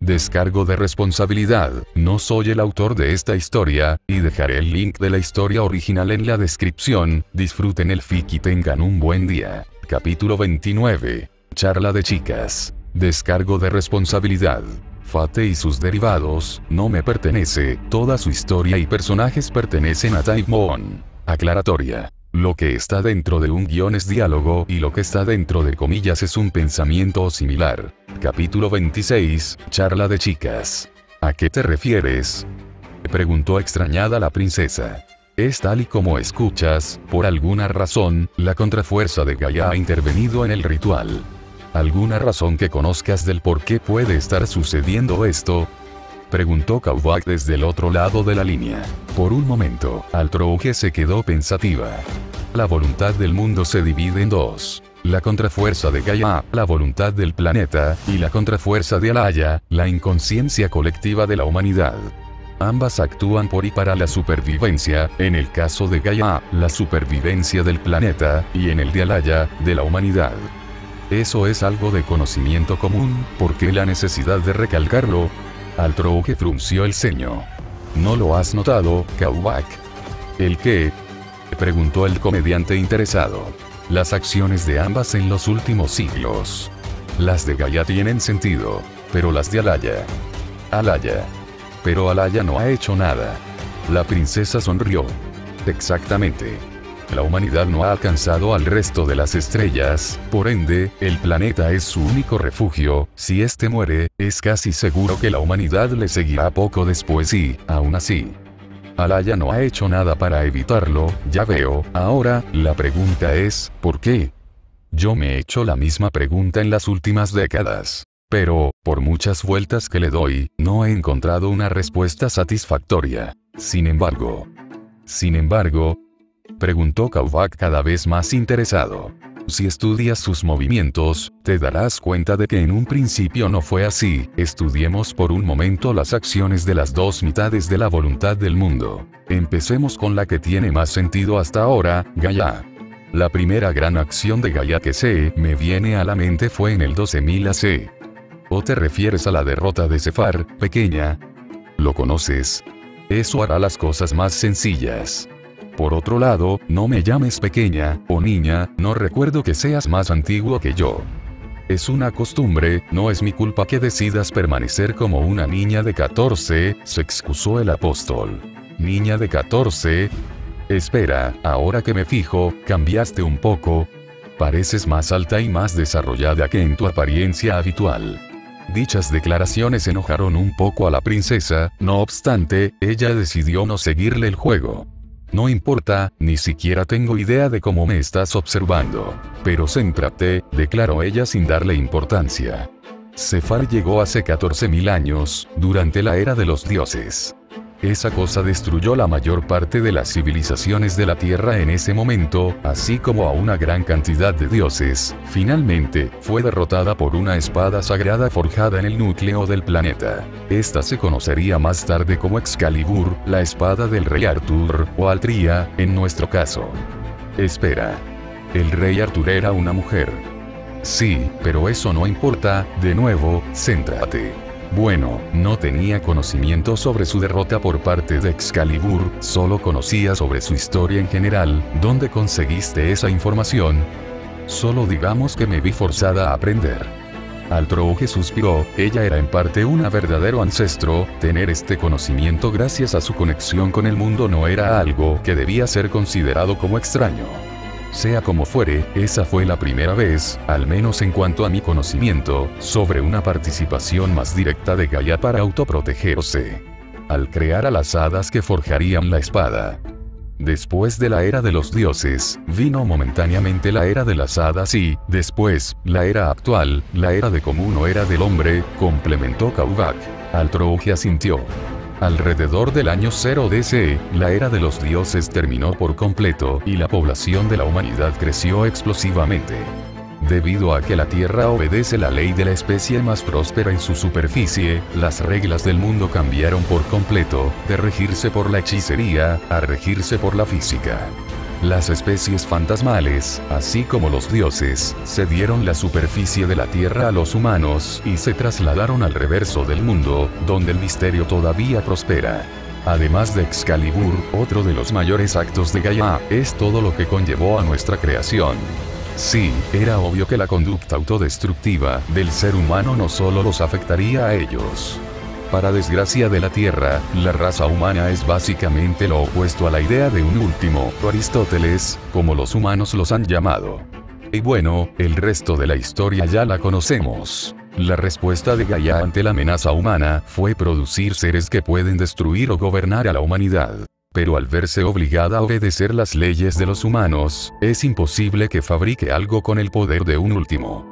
Descargo de responsabilidad, no soy el autor de esta historia, y dejaré el link de la historia original en la descripción, disfruten el fic y tengan un buen día. Capítulo 29. Charla de chicas. Descargo de responsabilidad. Fate y sus derivados, no me pertenece, toda su historia y personajes pertenecen a Type Moon. Aclaratoria. Lo que está dentro de un guion es diálogo y lo que está dentro de comillas es un pensamiento similar. Capítulo 26, Charla de chicas. ¿A qué te refieres? Preguntó extrañada la princesa. Es tal y como escuchas, por alguna razón, la contrafuerza de Gaia ha intervenido en el ritual. ¿Alguna razón que conozcas del por qué puede estar sucediendo esto? Preguntó Kaubak desde el otro lado de la línea. Por un momento, Altrouge se quedó pensativa. La voluntad del mundo se divide en dos. La contrafuerza de Gaia, la voluntad del planeta, y la contrafuerza de Alaya, la inconsciencia colectiva de la humanidad. Ambas actúan por y para la supervivencia, en el caso de Gaia, la supervivencia del planeta, y en el de Alaya, de la humanidad. Eso es algo de conocimiento común, ¿por qué la necesidad de recalcarlo? Altrouge frunció el ceño. ¿No lo has notado, Kaubak? ¿El qué? Preguntó el comediante interesado. Las acciones de ambas en los últimos siglos. Las de Gaia tienen sentido, pero las de Alaya. Alaya. Pero Alaya no ha hecho nada. La princesa sonrió. Exactamente. La humanidad no ha alcanzado al resto de las estrellas, por ende, el planeta es su único refugio, si éste muere, es casi seguro que la humanidad le seguirá poco después y, aún así, Alaya no ha hecho nada para evitarlo, ya veo, ahora, la pregunta es, ¿por qué? Yo me he hecho la misma pregunta en las últimas décadas. Pero, por muchas vueltas que le doy, no he encontrado una respuesta satisfactoria. Sin embargo. Sin embargo, Preguntó Kaubak cada vez más interesado. Si estudias sus movimientos, te darás cuenta de que en un principio no fue así, estudiemos por un momento las acciones de las dos mitades de la voluntad del mundo. Empecemos con la que tiene más sentido hasta ahora, Gaia. La primera gran acción de Gaia que sé, me viene a la mente fue en el 12.000 AC. ¿O te refieres a la derrota de Sefar, pequeña? ¿Lo conoces? Eso hará las cosas más sencillas. Por otro lado, no me llames pequeña, o niña, no recuerdo que seas más antiguo que yo. Es una costumbre, no es mi culpa que decidas permanecer como una niña de 14, se excusó el apóstol. Niña de 14. Espera, ahora que me fijo, cambiaste un poco. Pareces más alta y más desarrollada que en tu apariencia habitual. Dichas declaraciones enojaron un poco a la princesa, no obstante, ella decidió no seguirle el juego. No importa, ni siquiera tengo idea de cómo me estás observando. Pero céntrate, declaró ella sin darle importancia. Cefar llegó hace 14.000 años, durante la era de los dioses. Esa cosa destruyó la mayor parte de las civilizaciones de la Tierra en ese momento, así como a una gran cantidad de dioses. Finalmente, fue derrotada por una espada sagrada forjada en el núcleo del planeta. Esta se conocería más tarde como Excalibur, la espada del rey Arthur, o Altria, en nuestro caso. Espera. El rey Arthur era una mujer. Sí, pero eso no importa, de nuevo, céntrate. Bueno, no tenía conocimiento sobre su derrota por parte de Excalibur, solo conocía sobre su historia en general, ¿dónde conseguiste esa información? Solo digamos que me vi forzada a aprender. Altrouge suspiró, ella era en parte una verdadero ancestro, tener este conocimiento gracias a su conexión con el mundo no era algo que debía ser considerado como extraño. Sea como fuere, esa fue la primera vez, al menos en cuanto a mi conocimiento, sobre una participación más directa de Gaia para autoprotegerse. Al crear a las hadas que forjarían la espada. Después de la era de los dioses, vino momentáneamente la era de las hadas y, después, la era actual, la era de común o era del hombre, complementó Kaubak. Altrouge asintió. Alrededor del año 0 DC, la era de los dioses terminó por completo y la población de la humanidad creció explosivamente. Debido a que la Tierra obedece la ley de la especie más próspera en su superficie, las reglas del mundo cambiaron por completo, de regirse por la hechicería, a regirse por la física. Las especies fantasmales, así como los dioses, cedieron la superficie de la Tierra a los humanos y se trasladaron al reverso del mundo, donde el misterio todavía prospera. Además de Excalibur, otro de los mayores actos de Gaia, es todo lo que conllevó a nuestra creación. Sí, era obvio que la conducta autodestructiva del ser humano no solo los afectaría a ellos. Para desgracia de la Tierra, la raza humana es básicamente lo opuesto a la idea de un último, Aristóteles, como los humanos los han llamado. Y bueno, el resto de la historia ya la conocemos. La respuesta de Gaia ante la amenaza humana fue producir seres que pueden destruir o gobernar a la humanidad pero al verse obligada a obedecer las leyes de los humanos, es imposible que fabrique algo con el poder de un último.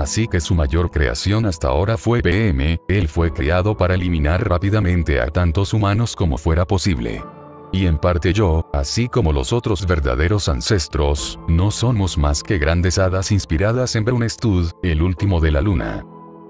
Así que su mayor creación hasta ahora fue PM, él fue creado para eliminar rápidamente a tantos humanos como fuera posible. Y en parte yo, así como los otros verdaderos ancestros, no somos más que grandes hadas inspiradas en Brunestud, el último de la luna.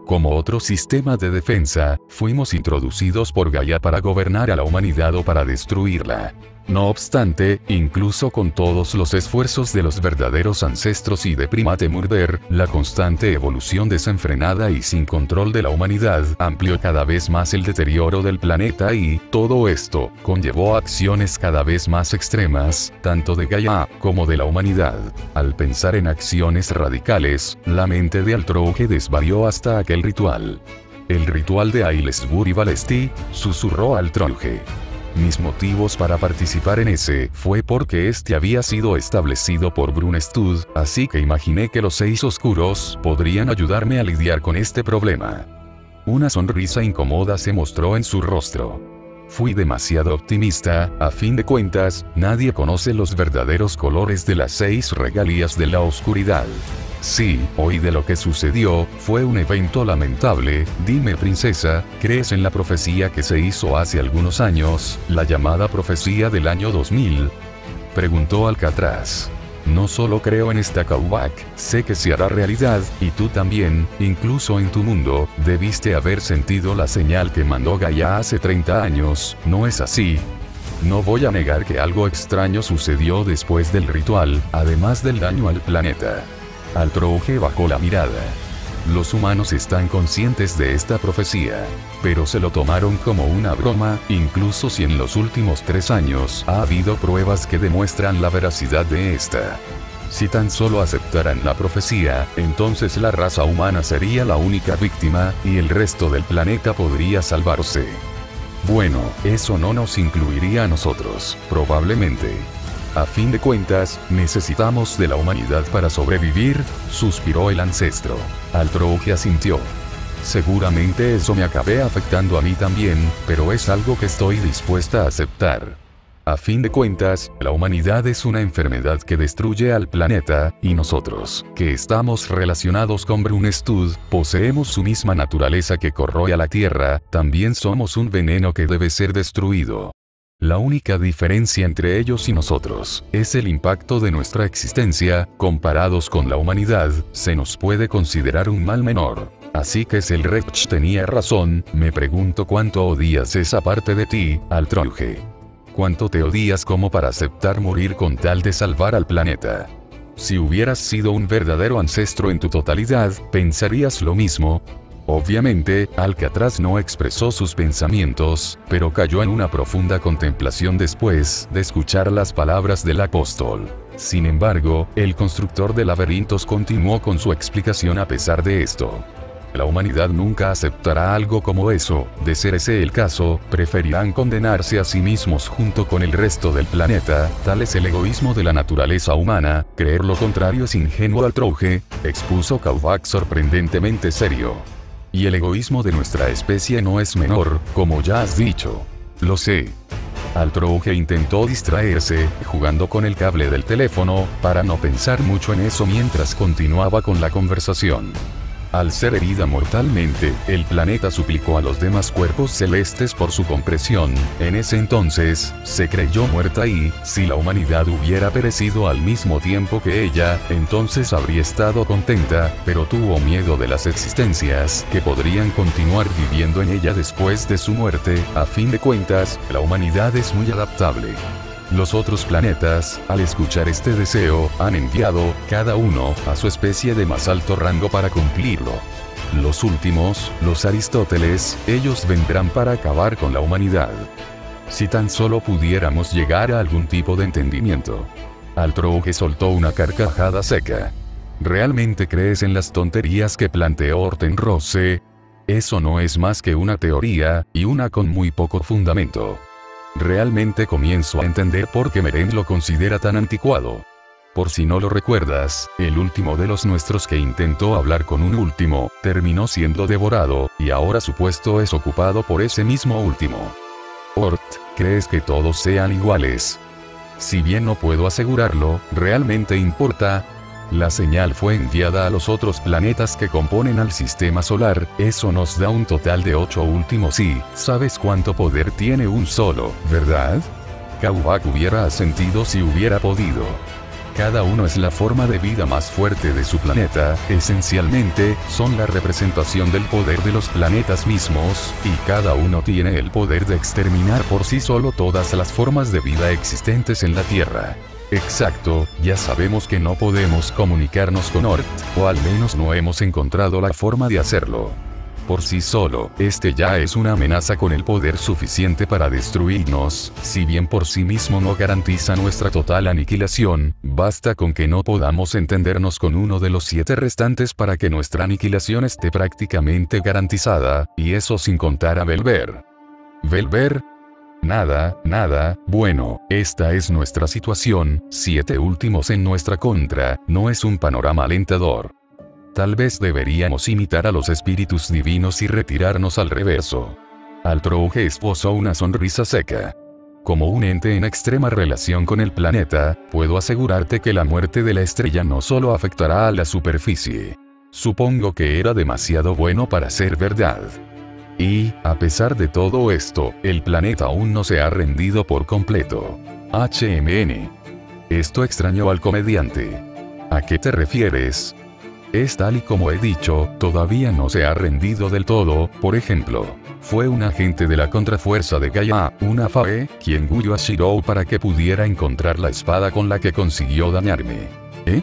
Como otro sistema de defensa, fuimos introducidos por Gaia para gobernar a la humanidad o para destruirla. No obstante, incluso con todos los esfuerzos de los verdaderos ancestros y de Primate Murder, la constante evolución desenfrenada y sin control de la humanidad amplió cada vez más el deterioro del planeta y, todo esto, conllevó acciones cada vez más extremas, tanto de Gaia como de la humanidad. Al pensar en acciones radicales, la mente de Altroge desvarió hasta aquel ritual. El ritual de Ailesbury y Valesti, susurró al Troje. Mis motivos para participar en ese fue porque este había sido establecido por Brunestud, así que imaginé que los seis oscuros podrían ayudarme a lidiar con este problema. Una sonrisa incómoda se mostró en su rostro. Fui demasiado optimista, a fin de cuentas, nadie conoce los verdaderos colores de las seis regalías de la oscuridad. Sí, hoy de lo que sucedió, fue un evento lamentable, dime princesa, ¿crees en la profecía que se hizo hace algunos años, la llamada profecía del año 2000? Preguntó Alcatraz. No solo creo en esta cowback, sé que se hará realidad, y tú también, incluso en tu mundo, debiste haber sentido la señal que mandó Gaia hace 30 años, ¿no es así? No voy a negar que algo extraño sucedió después del ritual, además del daño al planeta. Altroje bajó la mirada. Los humanos están conscientes de esta profecía, pero se lo tomaron como una broma, incluso si en los últimos tres años ha habido pruebas que demuestran la veracidad de esta. Si tan solo aceptaran la profecía, entonces la raza humana sería la única víctima, y el resto del planeta podría salvarse. Bueno, eso no nos incluiría a nosotros, probablemente. A fin de cuentas, necesitamos de la humanidad para sobrevivir, suspiró el ancestro. Altroge asintió. Seguramente eso me acabé afectando a mí también, pero es algo que estoy dispuesta a aceptar. A fin de cuentas, la humanidad es una enfermedad que destruye al planeta, y nosotros, que estamos relacionados con Brunestud, poseemos su misma naturaleza que corroe a la Tierra, también somos un veneno que debe ser destruido. La única diferencia entre ellos y nosotros es el impacto de nuestra existencia, comparados con la humanidad, se nos puede considerar un mal menor. Así que si el Rech tenía razón, me pregunto cuánto odias esa parte de ti, al Altroge. ¿Cuánto te odias como para aceptar morir con tal de salvar al planeta? Si hubieras sido un verdadero ancestro en tu totalidad, ¿pensarías lo mismo? Obviamente, Alcatraz no expresó sus pensamientos, pero cayó en una profunda contemplación después de escuchar las palabras del apóstol. Sin embargo, el constructor de laberintos continuó con su explicación a pesar de esto. La humanidad nunca aceptará algo como eso, de ser ese el caso, preferirán condenarse a sí mismos junto con el resto del planeta, tal es el egoísmo de la naturaleza humana, creer lo contrario es ingenuo al expuso Kaubach sorprendentemente serio. Y el egoísmo de nuestra especie no es menor, como ya has dicho. Lo sé. Altroge intentó distraerse, jugando con el cable del teléfono, para no pensar mucho en eso mientras continuaba con la conversación. Al ser herida mortalmente, el planeta suplicó a los demás cuerpos celestes por su compresión. En ese entonces, se creyó muerta y, si la humanidad hubiera perecido al mismo tiempo que ella, entonces habría estado contenta, pero tuvo miedo de las existencias que podrían continuar viviendo en ella después de su muerte. A fin de cuentas, la humanidad es muy adaptable. Los otros planetas, al escuchar este deseo, han enviado, cada uno, a su especie de más alto rango para cumplirlo. Los últimos, los Aristóteles, ellos vendrán para acabar con la humanidad. Si tan solo pudiéramos llegar a algún tipo de entendimiento. que soltó una carcajada seca. ¿Realmente crees en las tonterías que planteó Orten Rose? Eso no es más que una teoría, y una con muy poco fundamento. Realmente comienzo a entender por qué Meren lo considera tan anticuado. Por si no lo recuerdas, el último de los nuestros que intentó hablar con un último, terminó siendo devorado, y ahora su puesto es ocupado por ese mismo último. Ort, ¿crees que todos sean iguales? Si bien no puedo asegurarlo, ¿realmente importa? La señal fue enviada a los otros planetas que componen al sistema solar, eso nos da un total de 8 últimos y, ¿sabes cuánto poder tiene un solo, verdad? Kauak hubiera asentido si hubiera podido. Cada uno es la forma de vida más fuerte de su planeta, esencialmente, son la representación del poder de los planetas mismos, y cada uno tiene el poder de exterminar por sí solo todas las formas de vida existentes en la Tierra. Exacto, ya sabemos que no podemos comunicarnos con Ort, o al menos no hemos encontrado la forma de hacerlo. Por sí solo, este ya es una amenaza con el poder suficiente para destruirnos, si bien por sí mismo no garantiza nuestra total aniquilación, basta con que no podamos entendernos con uno de los siete restantes para que nuestra aniquilación esté prácticamente garantizada, y eso sin contar a Belver. Belver, Nada, nada, bueno, esta es nuestra situación, siete últimos en nuestra contra, no es un panorama alentador. Tal vez deberíamos imitar a los espíritus divinos y retirarnos al reverso. Altrouge esposó una sonrisa seca. Como un ente en extrema relación con el planeta, puedo asegurarte que la muerte de la estrella no solo afectará a la superficie. Supongo que era demasiado bueno para ser verdad. Y, a pesar de todo esto, el planeta aún no se ha rendido por completo. HMN. Esto extrañó al comediante. ¿A qué te refieres? Es tal y como he dicho, todavía no se ha rendido del todo, por ejemplo. Fue un agente de la contrafuerza de Gaia, una FAE, quien huyó a Shirou para que pudiera encontrar la espada con la que consiguió dañarme. ¿Eh?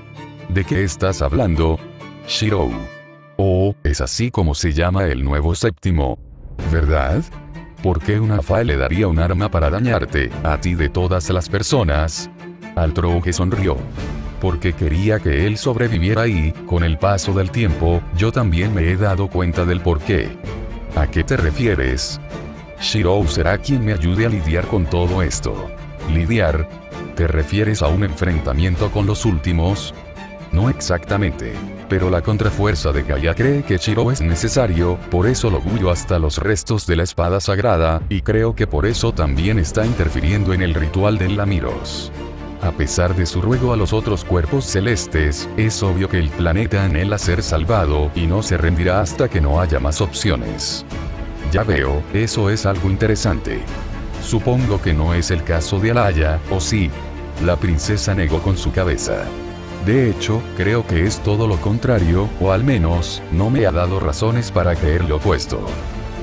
¿De qué estás hablando? Shirou. Oh, es así como se llama el nuevo séptimo, ¿Verdad? ¿Por qué una FAE le daría un arma para dañarte, a ti de todas las personas? Altrouge sonrió. Porque quería que él sobreviviera y, con el paso del tiempo, yo también me he dado cuenta del por qué. ¿A qué te refieres? Shirou será quien me ayude a lidiar con todo esto. ¿Lidiar? ¿Te refieres a un enfrentamiento con los últimos? No exactamente pero la contrafuerza de Gaia cree que Shiro es necesario, por eso lo guyo hasta los restos de la espada sagrada, y creo que por eso también está interfiriendo en el ritual del Lamiros. A pesar de su ruego a los otros cuerpos celestes, es obvio que el planeta anhela ser salvado y no se rendirá hasta que no haya más opciones. Ya veo, eso es algo interesante. Supongo que no es el caso de Alaya, ¿o sí? La princesa negó con su cabeza. De hecho, creo que es todo lo contrario, o al menos, no me ha dado razones para creer lo opuesto.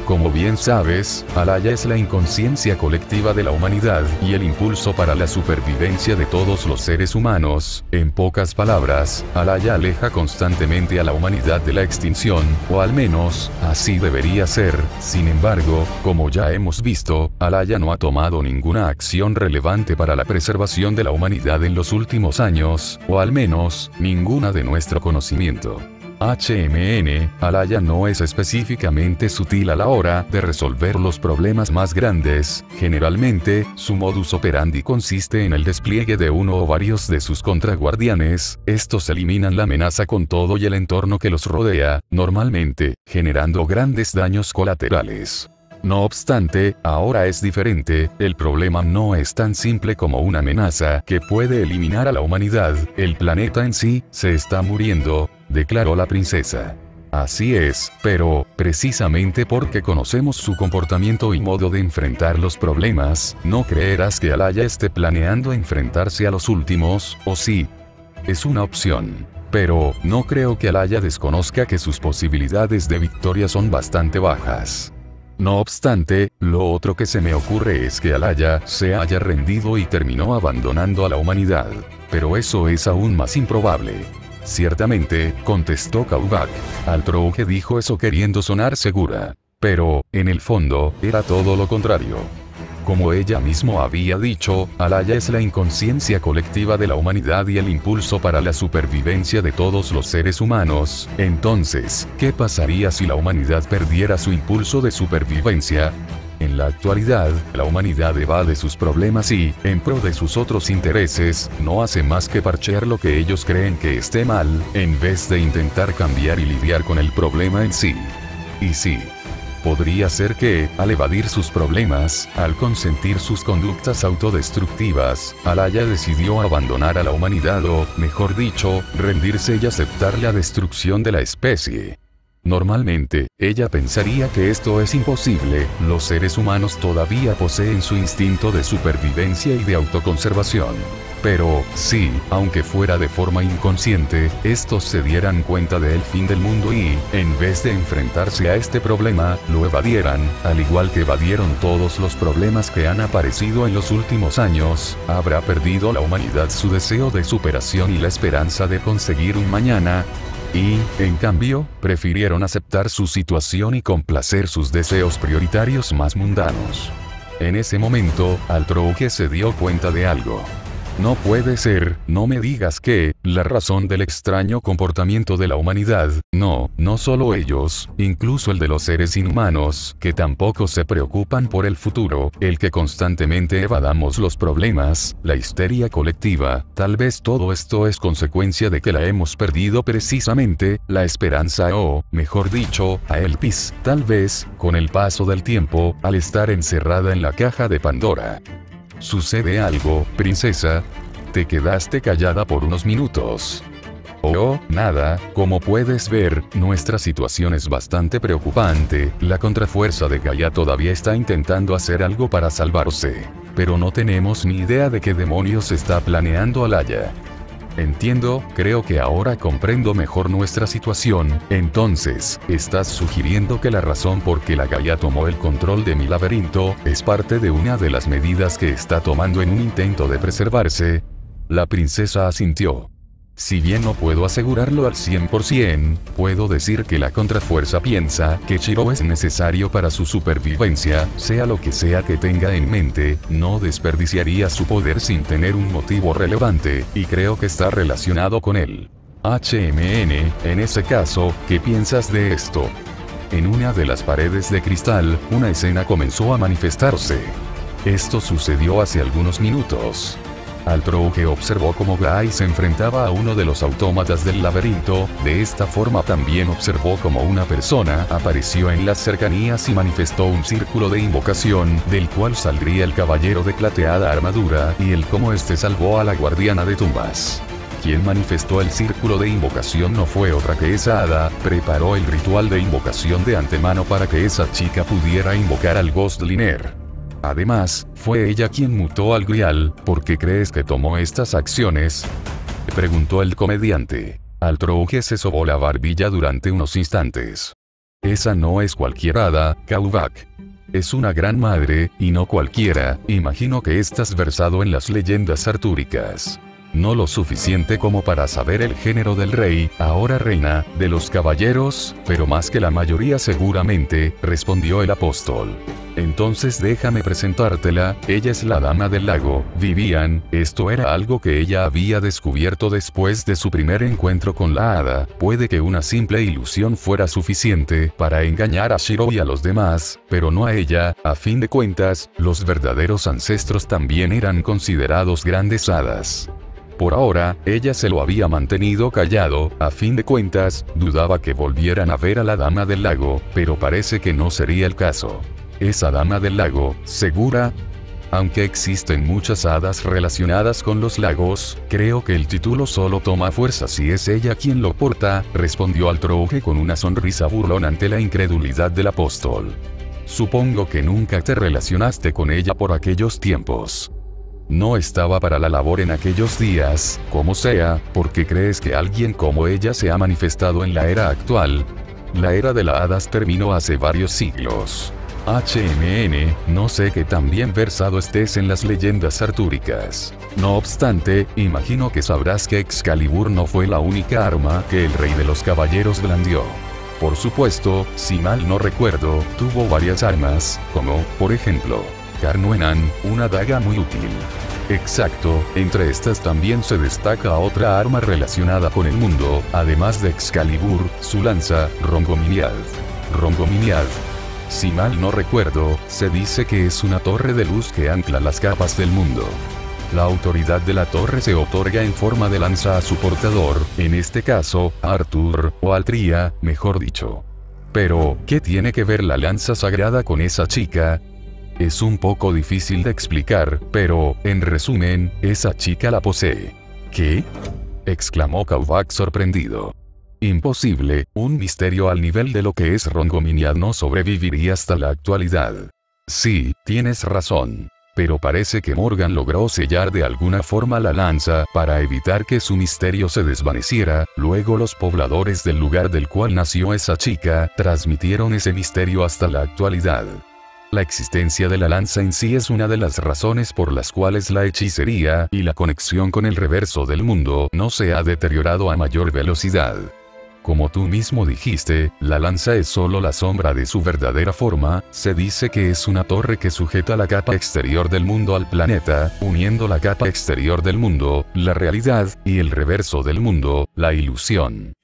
Como bien sabes, Alaya es la inconsciencia colectiva de la humanidad y el impulso para la supervivencia de todos los seres humanos. En pocas palabras, Alaya aleja constantemente a la humanidad de la extinción, o al menos, así debería ser. Sin embargo, como ya hemos visto, Alaya no ha tomado ninguna acción relevante para la preservación de la humanidad en los últimos años, o al menos, ninguna de nuestro conocimiento. HMN, Alaya no es específicamente sutil a la hora de resolver los problemas más grandes, generalmente, su modus operandi consiste en el despliegue de uno o varios de sus contraguardianes, estos eliminan la amenaza con todo y el entorno que los rodea, normalmente, generando grandes daños colaterales. No obstante, ahora es diferente, el problema no es tan simple como una amenaza que puede eliminar a la humanidad, el planeta en sí, se está muriendo, declaró la princesa. Así es, pero, precisamente porque conocemos su comportamiento y modo de enfrentar los problemas, no creerás que Alaya esté planeando enfrentarse a los últimos, o sí. Es una opción. Pero, no creo que Alaya desconozca que sus posibilidades de victoria son bastante bajas. No obstante, lo otro que se me ocurre es que Alaya se haya rendido y terminó abandonando a la humanidad. Pero eso es aún más improbable. Ciertamente, contestó Kaubak. Altrouge dijo eso queriendo sonar segura. Pero, en el fondo, era todo lo contrario. Como ella mismo había dicho, Alaya es la inconsciencia colectiva de la humanidad y el impulso para la supervivencia de todos los seres humanos. Entonces, ¿qué pasaría si la humanidad perdiera su impulso de supervivencia? En la actualidad, la humanidad evade sus problemas y, en pro de sus otros intereses, no hace más que parchear lo que ellos creen que esté mal, en vez de intentar cambiar y lidiar con el problema en sí. Y sí, Podría ser que, al evadir sus problemas, al consentir sus conductas autodestructivas, Alaya decidió abandonar a la humanidad o, mejor dicho, rendirse y aceptar la destrucción de la especie. Normalmente, ella pensaría que esto es imposible, los seres humanos todavía poseen su instinto de supervivencia y de autoconservación. Pero, sí, aunque fuera de forma inconsciente, estos se dieran cuenta del fin del mundo y, en vez de enfrentarse a este problema, lo evadieran, al igual que evadieron todos los problemas que han aparecido en los últimos años, habrá perdido la humanidad su deseo de superación y la esperanza de conseguir un mañana, y, en cambio, prefirieron aceptar su situación y complacer sus deseos prioritarios más mundanos. En ese momento, Altrouge se dio cuenta de algo. No puede ser, no me digas que, la razón del extraño comportamiento de la humanidad, no, no solo ellos, incluso el de los seres inhumanos, que tampoco se preocupan por el futuro, el que constantemente evadamos los problemas, la histeria colectiva, tal vez todo esto es consecuencia de que la hemos perdido precisamente, la esperanza o, mejor dicho, a Elpis, tal vez, con el paso del tiempo, al estar encerrada en la caja de Pandora. ¿Sucede algo, princesa? Te quedaste callada por unos minutos. Oh, nada, como puedes ver, nuestra situación es bastante preocupante, la contrafuerza de Gaia todavía está intentando hacer algo para salvarse. Pero no tenemos ni idea de qué demonios está planeando Alaya. Entiendo, creo que ahora comprendo mejor nuestra situación, entonces, ¿estás sugiriendo que la razón por que la Gaia tomó el control de mi laberinto, es parte de una de las medidas que está tomando en un intento de preservarse? La princesa asintió. Si bien no puedo asegurarlo al 100%, puedo decir que la contrafuerza piensa que Shiro es necesario para su supervivencia, sea lo que sea que tenga en mente, no desperdiciaría su poder sin tener un motivo relevante, y creo que está relacionado con él. HMN, en ese caso, ¿qué piensas de esto? En una de las paredes de cristal, una escena comenzó a manifestarse. Esto sucedió hace algunos minutos. Altrouge observó cómo Guy se enfrentaba a uno de los autómatas del laberinto, de esta forma también observó cómo una persona apareció en las cercanías y manifestó un círculo de invocación, del cual saldría el caballero de plateada armadura, y el cómo este salvó a la guardiana de tumbas. Quien manifestó el círculo de invocación no fue otra que esa hada, preparó el ritual de invocación de antemano para que esa chica pudiera invocar al Ghostliner. Además, fue ella quien mutó al Grial, ¿por qué crees que tomó estas acciones? Preguntó el comediante. Altrouge se sobó la barbilla durante unos instantes. Esa no es cualquier hada, Kaubak. Es una gran madre, y no cualquiera, imagino que estás versado en las leyendas artúricas no lo suficiente como para saber el género del rey, ahora reina, de los caballeros, pero más que la mayoría seguramente, respondió el apóstol. Entonces déjame presentártela, ella es la dama del lago, Vivian, esto era algo que ella había descubierto después de su primer encuentro con la hada, puede que una simple ilusión fuera suficiente para engañar a Shiro y a los demás, pero no a ella, a fin de cuentas, los verdaderos ancestros también eran considerados grandes hadas. Por ahora, ella se lo había mantenido callado, a fin de cuentas, dudaba que volvieran a ver a la dama del lago, pero parece que no sería el caso. Esa dama del lago, segura, aunque existen muchas hadas relacionadas con los lagos, creo que el título solo toma fuerza si es ella quien lo porta, respondió Altrouge con una sonrisa burlón ante la incredulidad del apóstol. Supongo que nunca te relacionaste con ella por aquellos tiempos. No estaba para la labor en aquellos días, como sea, porque crees que alguien como ella se ha manifestado en la era actual. La era de las hadas terminó hace varios siglos. HMN, no sé que también versado estés en las leyendas artúricas. No obstante, imagino que sabrás que Excalibur no fue la única arma que el rey de los caballeros blandió. Por supuesto, si mal no recuerdo, tuvo varias armas, como, por ejemplo, Una daga muy útil. Exacto, entre estas también se destaca otra arma relacionada con el mundo, además de Excalibur, su lanza, Rongominiad. Rongominiad, si mal no recuerdo, se dice que es una torre de luz que ancla las capas del mundo. La autoridad de la torre se otorga en forma de lanza a su portador, en este caso, Arthur, o Altria, mejor dicho. Pero, ¿qué tiene que ver la lanza sagrada con esa chica? Es un poco difícil de explicar, pero, en resumen, esa chica la posee. ¿Qué? exclamó Kauvak sorprendido. Imposible, un misterio al nivel de lo que es Rongominiad no sobreviviría hasta la actualidad. Sí, tienes razón. Pero parece que Morgan logró sellar de alguna forma la lanza para evitar que su misterio se desvaneciera, luego los pobladores del lugar del cual nació esa chica transmitieron ese misterio hasta la actualidad. La existencia de la lanza en sí es una de las razones por las cuales la hechicería y la conexión con el reverso del mundo no se ha deteriorado a mayor velocidad. Como tú mismo dijiste, la lanza es solo la sombra de su verdadera forma, se dice que es una torre que sujeta la capa exterior del mundo al planeta, uniendo la capa exterior del mundo, la realidad, y el reverso del mundo, la ilusión.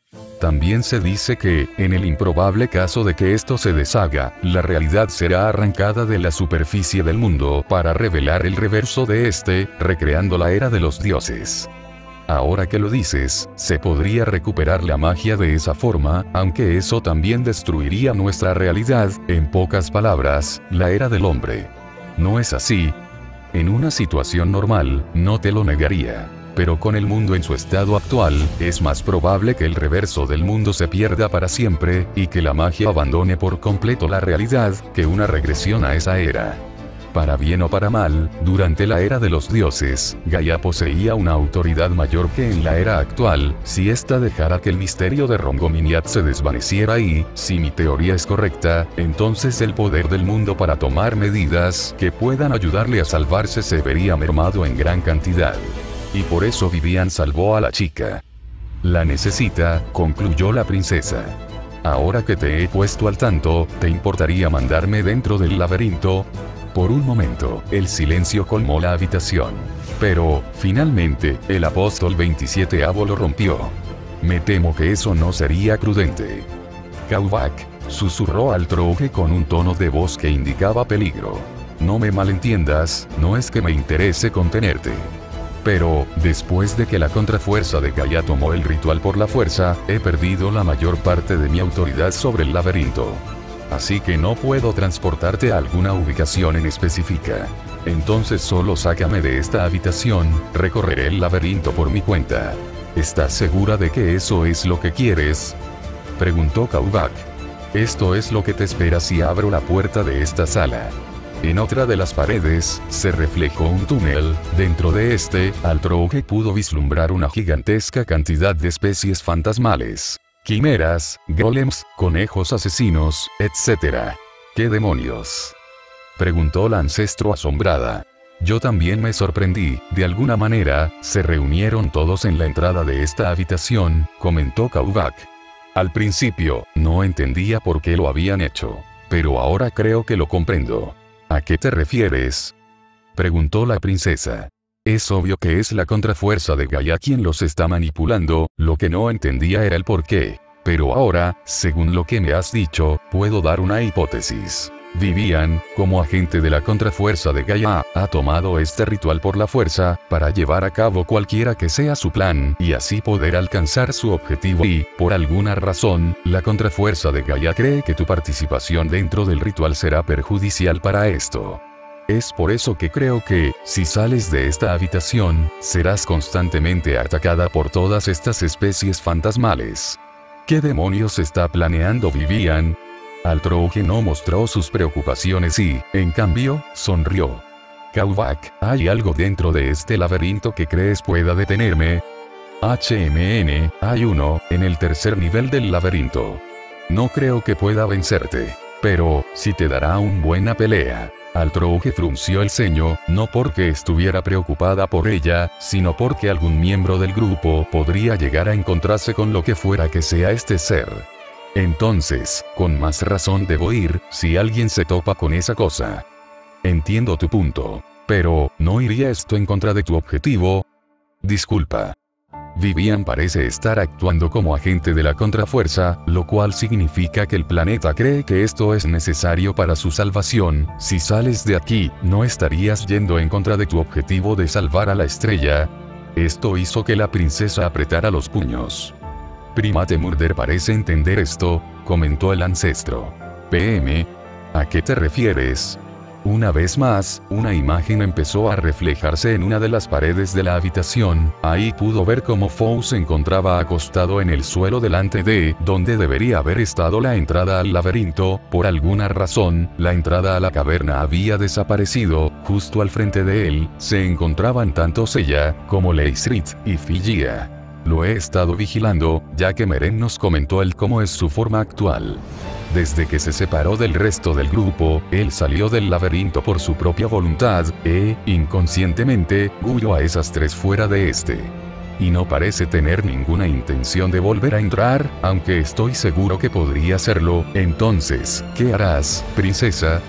También se dice que, en el improbable caso de que esto se deshaga, la realidad será arrancada de la superficie del mundo para revelar el reverso de este, recreando la era de los dioses. Ahora que lo dices, se podría recuperar la magia de esa forma, aunque eso también destruiría nuestra realidad, en pocas palabras, la era del hombre. ¿No es así? En una situación normal, no te lo negaría. Pero con el mundo en su estado actual, es más probable que el reverso del mundo se pierda para siempre, y que la magia abandone por completo la realidad, que una regresión a esa era. Para bien o para mal, durante la era de los dioses, Gaia poseía una autoridad mayor que en la era actual, si ésta dejara que el misterio de Rongominiad se desvaneciera y, si mi teoría es correcta, entonces el poder del mundo para tomar medidas que puedan ayudarle a salvarse se vería mermado en gran cantidad. Y por eso Vivian salvó a la chica. La necesita, concluyó la princesa. Ahora que te he puesto al tanto, ¿te importaría mandarme dentro del laberinto? Por un momento, el silencio colmó la habitación. Pero, finalmente, el apóstol 27 avo lo rompió. Me temo que eso no sería prudente. Kaubak, susurró al troje con un tono de voz que indicaba peligro. No me malentiendas, no es que me interese contenerte. Pero, después de que la contrafuerza de Gaia tomó el ritual por la fuerza, he perdido la mayor parte de mi autoridad sobre el laberinto así que no puedo transportarte a alguna ubicación en específica. Entonces solo sácame de esta habitación, recorreré el laberinto por mi cuenta. ¿Estás segura de que eso es lo que quieres? Preguntó Kaubak. Esto es lo que te espera si abro la puerta de esta sala. En otra de las paredes, se reflejó un túnel, dentro de este, Altroge pudo vislumbrar una gigantesca cantidad de especies fantasmales quimeras, golems, conejos asesinos, etc. ¿Qué demonios? Preguntó la ancestro asombrada. Yo también me sorprendí, de alguna manera, se reunieron todos en la entrada de esta habitación, comentó Kaubak. Al principio, no entendía por qué lo habían hecho. Pero ahora creo que lo comprendo. ¿A qué te refieres? Preguntó la princesa. Es obvio que es la contrafuerza de Gaia quien los está manipulando, lo que no entendía era el por qué. Pero ahora, según lo que me has dicho, puedo dar una hipótesis. Vivian, como agente de la contrafuerza de Gaia, ha tomado este ritual por la fuerza, para llevar a cabo cualquiera que sea su plan, y así poder alcanzar su objetivo y, por alguna razón, la contrafuerza de Gaia cree que tu participación dentro del ritual será perjudicial para esto. Es por eso que creo que, si sales de esta habitación, serás constantemente atacada por todas estas especies fantasmales. ¿Qué demonios está planeando Vivian? Altroge no mostró sus preocupaciones y, en cambio, sonrió. Kaubak, ¿hay algo dentro de este laberinto que crees pueda detenerme? HMN, hay uno, en el tercer nivel del laberinto. No creo que pueda vencerte. Pero, si te dará una buena pelea. Altrouge frunció el ceño, no porque estuviera preocupada por ella, sino porque algún miembro del grupo podría llegar a encontrarse con lo que fuera que sea este ser. Entonces, con más razón debo ir, si alguien se topa con esa cosa. Entiendo tu punto. Pero, ¿no iría esto en contra de tu objetivo? Disculpa. Vivian parece estar actuando como agente de la contrafuerza, lo cual significa que el planeta cree que esto es necesario para su salvación, si sales de aquí, no estarías yendo en contra de tu objetivo de salvar a la estrella. Esto hizo que la princesa apretara los puños. Primate Murder parece entender esto, comentó el ancestro. PM. ¿A qué te refieres? Una vez más, una imagen empezó a reflejarse en una de las paredes de la habitación, ahí pudo ver cómo Fow se encontraba acostado en el suelo delante de donde debería haber estado la entrada al laberinto, por alguna razón, la entrada a la caverna había desaparecido, justo al frente de él, se encontraban tanto ella, como Leisrit, y Figia. Lo he estado vigilando, ya que Meren nos comentó el cómo es su forma actual. Desde que se separó del resto del grupo, él salió del laberinto por su propia voluntad, e, inconscientemente, huyó a esas tres fuera de este. Y no parece tener ninguna intención de volver a entrar, aunque estoy seguro que podría hacerlo, entonces, ¿qué harás, princesa?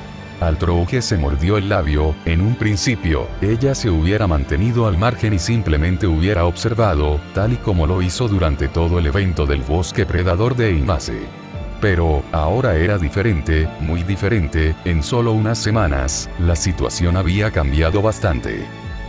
Altrouge se mordió el labio, en un principio, ella se hubiera mantenido al margen y simplemente hubiera observado, tal y como lo hizo durante todo el evento del bosque predador de Imase. Pero, ahora era diferente, muy diferente, en solo unas semanas, la situación había cambiado bastante.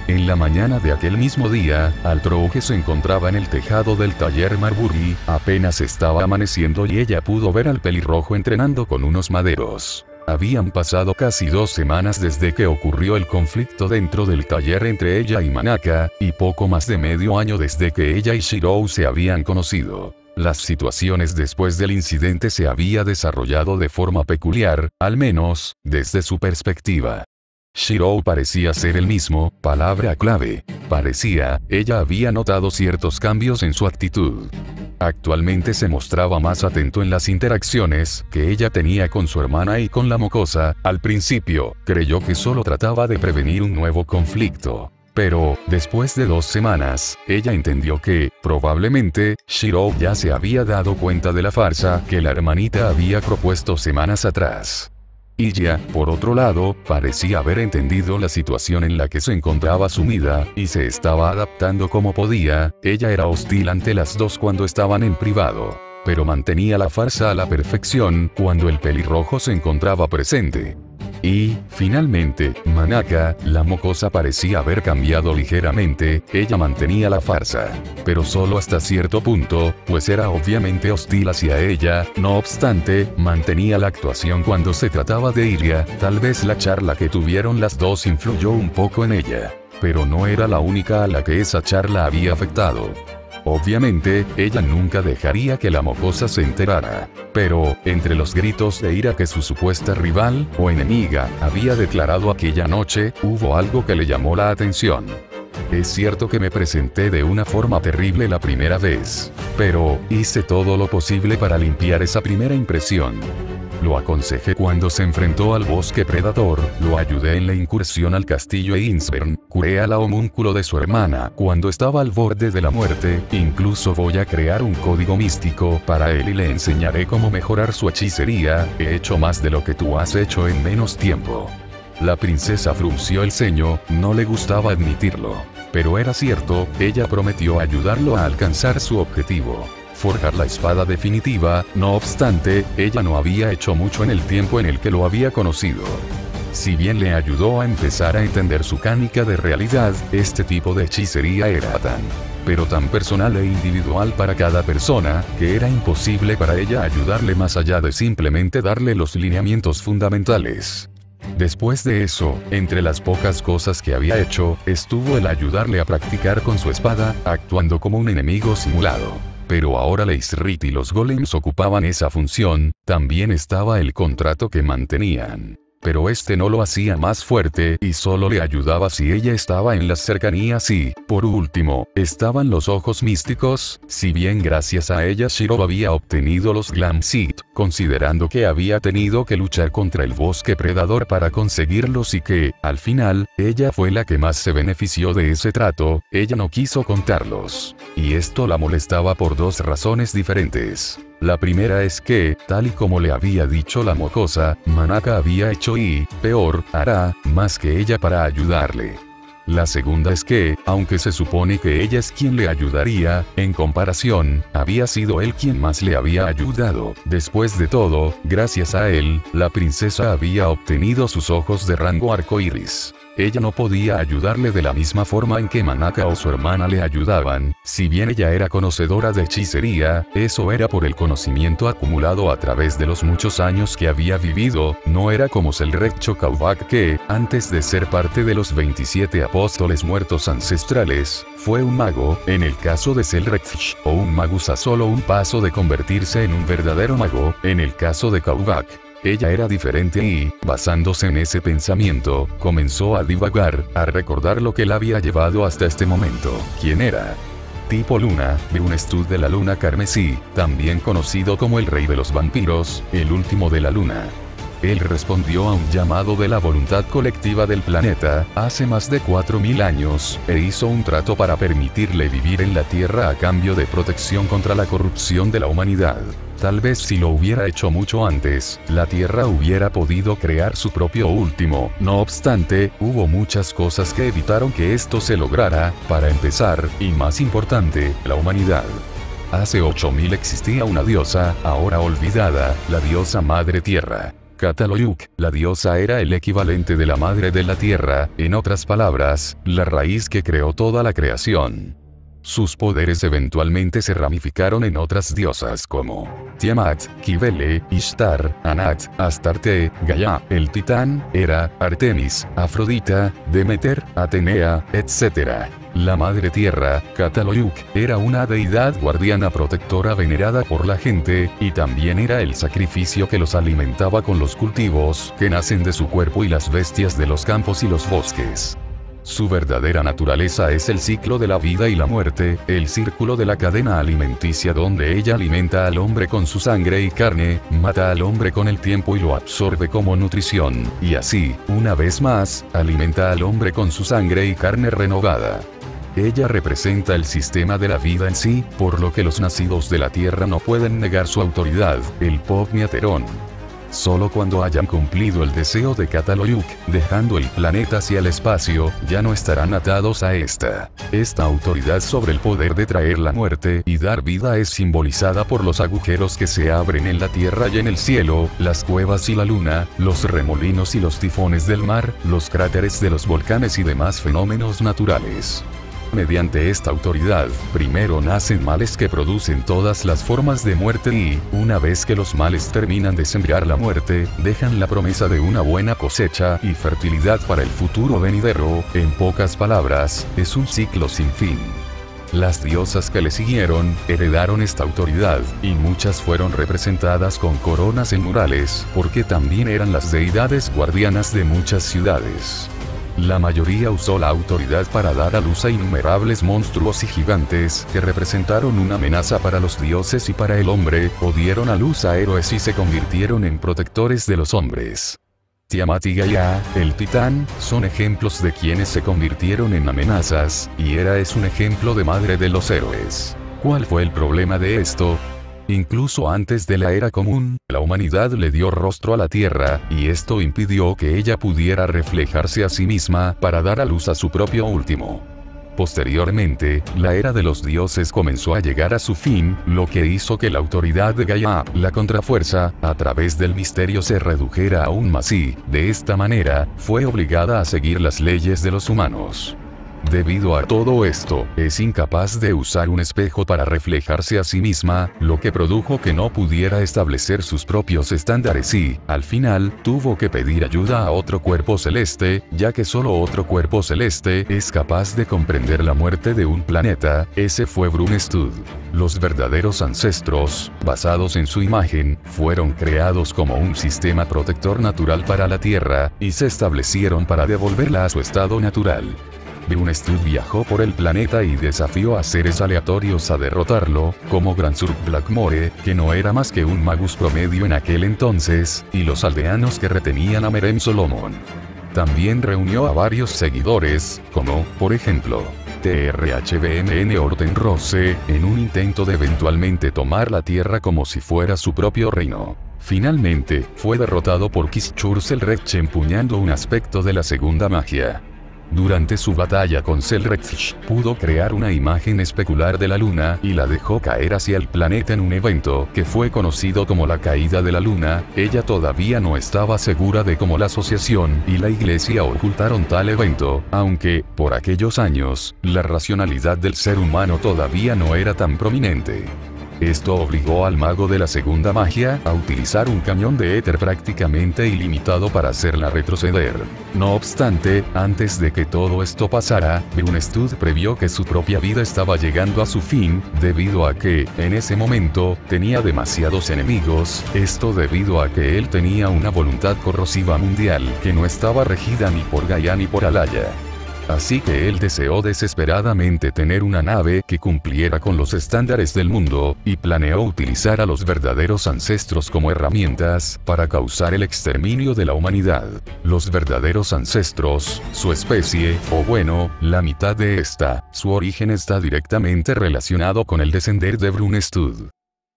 En la mañana de aquel mismo día, Altrouge se encontraba en el tejado del taller Marbury, apenas estaba amaneciendo y ella pudo ver al pelirrojo entrenando con unos maderos. Habían pasado casi dos semanas desde que ocurrió el conflicto dentro del taller entre ella y Manaka, y poco más de medio año desde que ella y Shirou se habían conocido. Las situaciones después del incidente se había desarrollado de forma peculiar, al menos, desde su perspectiva. Shirou parecía ser el mismo, palabra clave. Parecía, ella había notado ciertos cambios en su actitud. Actualmente se mostraba más atento en las interacciones que ella tenía con su hermana y con la mocosa, al principio, creyó que solo trataba de prevenir un nuevo conflicto. Pero, después de dos semanas, ella entendió que, probablemente, Shiro ya se había dado cuenta de la farsa que la hermanita había propuesto semanas atrás. Ya, por otro lado, parecía haber entendido la situación en la que se encontraba sumida, y se estaba adaptando como podía, ella era hostil ante las dos cuando estaban en privado. Pero mantenía la farsa a la perfección cuando el pelirrojo se encontraba presente. Y, finalmente, Manaka, la mocosa parecía haber cambiado ligeramente, ella mantenía la farsa. Pero solo hasta cierto punto, pues era obviamente hostil hacia ella, no obstante, mantenía la actuación cuando se trataba de Iria, tal vez la charla que tuvieron las dos influyó un poco en ella. Pero no era la única a la que esa charla había afectado. Obviamente, ella nunca dejaría que la mocosa se enterara. Pero, entre los gritos de ira que su supuesta rival, o enemiga, había declarado aquella noche, hubo algo que le llamó la atención. Es cierto que me presenté de una forma terrible la primera vez. Pero, hice todo lo posible para limpiar esa primera impresión. Lo aconsejé cuando se enfrentó al bosque predador, lo ayudé en la incursión al castillo Insbern, curé a la homúnculo de su hermana cuando estaba al borde de la muerte, incluso voy a crear un código místico para él y le enseñaré cómo mejorar su hechicería, he hecho más de lo que tú has hecho en menos tiempo. La princesa frunció el ceño, no le gustaba admitirlo. Pero era cierto, ella prometió ayudarlo a alcanzar su objetivo forjar la espada definitiva, no obstante, ella no había hecho mucho en el tiempo en el que lo había conocido. Si bien le ayudó a empezar a entender su cánica de realidad, este tipo de hechicería era tan, pero tan personal e individual para cada persona, que era imposible para ella ayudarle más allá de simplemente darle los lineamientos fundamentales. Después de eso, entre las pocas cosas que había hecho, estuvo el ayudarle a practicar con su espada, actuando como un enemigo simulado pero ahora Leisrit y los golems ocupaban esa función, también estaba el contrato que mantenían. Pero este no lo hacía más fuerte y solo le ayudaba si ella estaba en las cercanías y, por último, estaban los ojos místicos, si bien gracias a ella Shiro había obtenido los Glamseed, considerando que había tenido que luchar contra el bosque predador para conseguirlos y que, al final, ella fue la que más se benefició de ese trato, ella no quiso contarlos. Y esto la molestaba por dos razones diferentes. La primera es que, tal y como le había dicho la mocosa, Manaka había hecho y, peor, hará, más que ella para ayudarle. La segunda es que, aunque se supone que ella es quien le ayudaría, en comparación, había sido él quien más le había ayudado. Después de todo, gracias a él, la princesa había obtenido sus ojos de rango arcoíris. Ella no podía ayudarle de la misma forma en que Manaka o su hermana le ayudaban, si bien ella era conocedora de hechicería, eso era por el conocimiento acumulado a través de los muchos años que había vivido, no era como Selrek Chokaubak que, antes de ser parte de los 27 apóstoles muertos ancestrales, fue un mago, en el caso de Selrek o un magus a solo un paso de convertirse en un verdadero mago, en el caso de Kaubak. Ella era diferente y, basándose en ese pensamiento, comenzó a divagar, a recordar lo que la había llevado hasta este momento. ¿Quién era? Tipo Luna, de de la luna carmesí, también conocido como el rey de los vampiros, el último de la luna. Él respondió a un llamado de la voluntad colectiva del planeta, hace más de 4.000 años, e hizo un trato para permitirle vivir en la Tierra a cambio de protección contra la corrupción de la humanidad. Tal vez si lo hubiera hecho mucho antes, la Tierra hubiera podido crear su propio último. No obstante, hubo muchas cosas que evitaron que esto se lograra, para empezar, y más importante, la humanidad. Hace 8000 existía una diosa, ahora olvidada, la diosa Madre Tierra. Kataloyuk, la diosa era el equivalente de la Madre de la Tierra, en otras palabras, la raíz que creó toda la creación. Sus poderes eventualmente se ramificaron en otras diosas como Tiamat, Kibele, Ishtar, Anat, Astarte, Gaia, el titán, Hera, Artemis, Afrodita, Demeter, Atenea, etc. La Madre Tierra, Kataloyuk, era una deidad guardiana protectora venerada por la gente, y también era el sacrificio que los alimentaba con los cultivos que nacen de su cuerpo y las bestias de los campos y los bosques. Su verdadera naturaleza es el ciclo de la vida y la muerte, el círculo de la cadena alimenticia donde ella alimenta al hombre con su sangre y carne, mata al hombre con el tiempo y lo absorbe como nutrición, y así, una vez más, alimenta al hombre con su sangre y carne renovada. Ella representa el sistema de la vida en sí, por lo que los nacidos de la Tierra no pueden negar su autoridad, el Pogniaterón. Solo cuando hayan cumplido el deseo de Kataloyuk, dejando el planeta hacia el espacio, ya no estarán atados a esta. Esta autoridad sobre el poder de traer la muerte y dar vida es simbolizada por los agujeros que se abren en la tierra y en el cielo, las cuevas y la luna, los remolinos y los tifones del mar, los cráteres de los volcanes y demás fenómenos naturales. Mediante esta autoridad, primero nacen males que producen todas las formas de muerte y, una vez que los males terminan de sembrar la muerte, dejan la promesa de una buena cosecha y fertilidad para el futuro venidero, en pocas palabras, es un ciclo sin fin. Las diosas que le siguieron, heredaron esta autoridad, y muchas fueron representadas con coronas en murales, porque también eran las deidades guardianas de muchas ciudades. La mayoría usó la autoridad para dar a luz a innumerables monstruos y gigantes que representaron una amenaza para los dioses y para el hombre, o dieron a luz a héroes y se convirtieron en protectores de los hombres. Tiamat y Gaia, el titán, son ejemplos de quienes se convirtieron en amenazas, y Hera es un ejemplo de madre de los héroes. ¿Cuál fue el problema de esto? Incluso antes de la era común, la humanidad le dio rostro a la Tierra, y esto impidió que ella pudiera reflejarse a sí misma para dar a luz a su propio último. Posteriormente, la era de los dioses comenzó a llegar a su fin, lo que hizo que la autoridad de Gaia, la contrafuerza, a través del misterio se redujera aún más y, de esta manera, fue obligada a seguir las leyes de los humanos. Debido a todo esto, es incapaz de usar un espejo para reflejarse a sí misma, lo que produjo que no pudiera establecer sus propios estándares y, al final, tuvo que pedir ayuda a otro cuerpo celeste, ya que solo otro cuerpo celeste es capaz de comprender la muerte de un planeta, ese fue Brunestud. Los verdaderos ancestros, basados en su imagen, fueron creados como un sistema protector natural para la Tierra, y se establecieron para devolverla a su estado natural. Brunestud viajó por el planeta y desafió a seres aleatorios a derrotarlo, como Gransur Blackmore, que no era más que un magus promedio en aquel entonces, y los aldeanos que retenían a Merem Solomon. También reunió a varios seguidores, como, por ejemplo, TRHBMN Orten Rose, en un intento de eventualmente tomar la Tierra como si fuera su propio reino. Finalmente, fue derrotado por Kischurs el Reche empuñando un aspecto de la segunda magia. Durante su batalla con Selrecht, pudo crear una imagen especular de la luna y la dejó caer hacia el planeta en un evento que fue conocido como la caída de la luna. Ella todavía no estaba segura de cómo la asociación y la iglesia ocultaron tal evento, aunque, por aquellos años, la racionalidad del ser humano todavía no era tan prominente. Esto obligó al mago de la segunda magia a utilizar un cañón de éter prácticamente ilimitado para hacerla retroceder. No obstante, antes de que todo esto pasara, Brunestud previó que su propia vida estaba llegando a su fin, debido a que, en ese momento, tenía demasiados enemigos, esto debido a que él tenía una voluntad corrosiva mundial que no estaba regida ni por Gaia ni por Alaya. Así que él deseó desesperadamente tener una nave que cumpliera con los estándares del mundo, y planeó utilizar a los verdaderos ancestros como herramientas, para causar el exterminio de la humanidad. Los verdaderos ancestros, su especie, o bueno, la mitad de esta, su origen está directamente relacionado con el descender de Brunestud.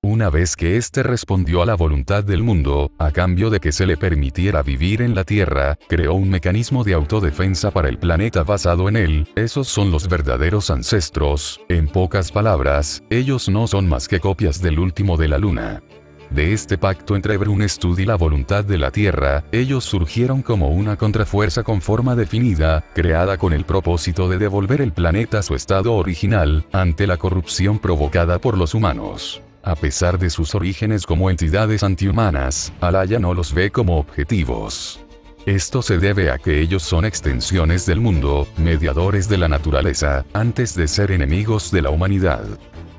Una vez que éste respondió a la voluntad del mundo, a cambio de que se le permitiera vivir en la Tierra, creó un mecanismo de autodefensa para el planeta basado en él, esos son los verdaderos ancestros, en pocas palabras, ellos no son más que copias del último de la Luna. De este pacto entre Brunestud y la voluntad de la Tierra, ellos surgieron como una contrafuerza con forma definida, creada con el propósito de devolver el planeta a su estado original, ante la corrupción provocada por los humanos. A pesar de sus orígenes como entidades antihumanas, Alaya no los ve como objetivos. Esto se debe a que ellos son extensiones del mundo, mediadores de la naturaleza, antes de ser enemigos de la humanidad.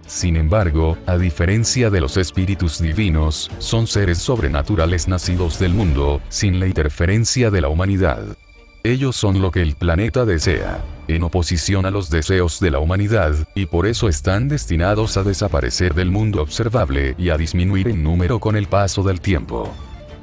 Sin embargo, a diferencia de los espíritus divinos, son seres sobrenaturales nacidos del mundo, sin la interferencia de la humanidad. Ellos son lo que el planeta desea en oposición a los deseos de la humanidad, y por eso están destinados a desaparecer del mundo observable y a disminuir en número con el paso del tiempo.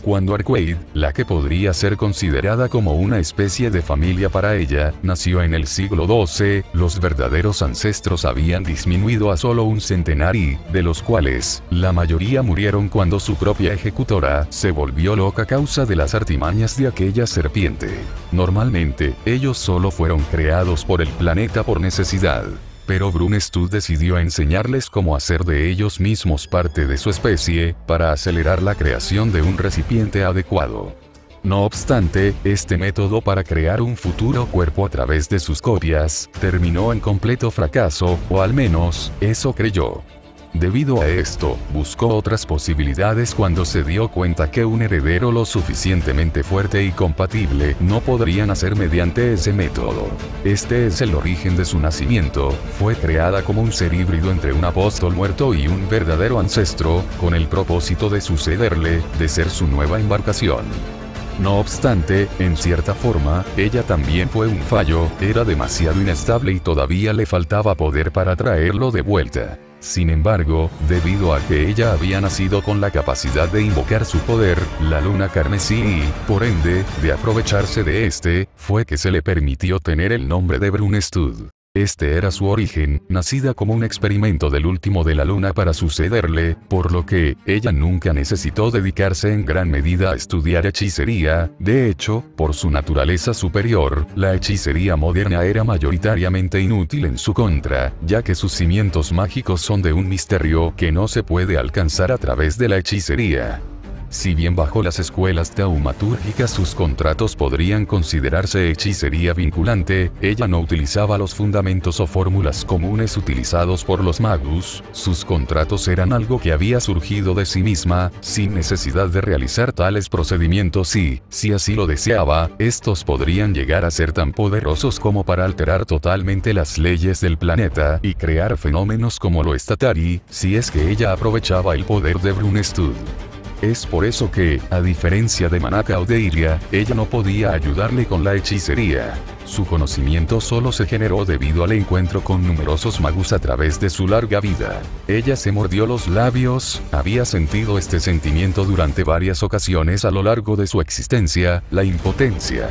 Cuando Arquaid, la que podría ser considerada como una especie de familia para ella, nació en el siglo XII, los verdaderos ancestros habían disminuido a solo un centenar y, de los cuales, la mayoría murieron cuando su propia ejecutora se volvió loca a causa de las artimañas de aquella serpiente. Normalmente, ellos solo fueron creados por el planeta por necesidad pero Brunestud decidió enseñarles cómo hacer de ellos mismos parte de su especie, para acelerar la creación de un recipiente adecuado. No obstante, este método para crear un futuro cuerpo a través de sus copias, terminó en completo fracaso, o al menos, eso creyó. Debido a esto, buscó otras posibilidades cuando se dio cuenta que un heredero lo suficientemente fuerte y compatible no podría nacer mediante ese método. Este es el origen de su nacimiento, fue creada como un ser híbrido entre un apóstol muerto y un verdadero ancestro, con el propósito de sucederle, de ser su nueva embarcación. No obstante, en cierta forma, ella también fue un fallo, era demasiado inestable y todavía le faltaba poder para traerlo de vuelta. Sin embargo, debido a que ella había nacido con la capacidad de invocar su poder, la luna carmesí y, por ende, de aprovecharse de este, fue que se le permitió tener el nombre de Brunestud. Este era su origen, nacida como un experimento del último de la luna para sucederle, por lo que, ella nunca necesitó dedicarse en gran medida a estudiar hechicería, de hecho, por su naturaleza superior, la hechicería moderna era mayoritariamente inútil en su contra, ya que sus cimientos mágicos son de un misterio que no se puede alcanzar a través de la hechicería. Si bien bajo las escuelas taumatúrgicas sus contratos podrían considerarse hechicería vinculante, ella no utilizaba los fundamentos o fórmulas comunes utilizados por los magus, sus contratos eran algo que había surgido de sí misma, sin necesidad de realizar tales procedimientos y, si así lo deseaba, estos podrían llegar a ser tan poderosos como para alterar totalmente las leyes del planeta y crear fenómenos como lo estatari, si es que ella aprovechaba el poder de Brunestud. Es por eso que, a diferencia de Manaka o de Iria, ella no podía ayudarle con la hechicería. Su conocimiento solo se generó debido al encuentro con numerosos magus a través de su larga vida. Ella se mordió los labios, había sentido este sentimiento durante varias ocasiones a lo largo de su existencia, la impotencia.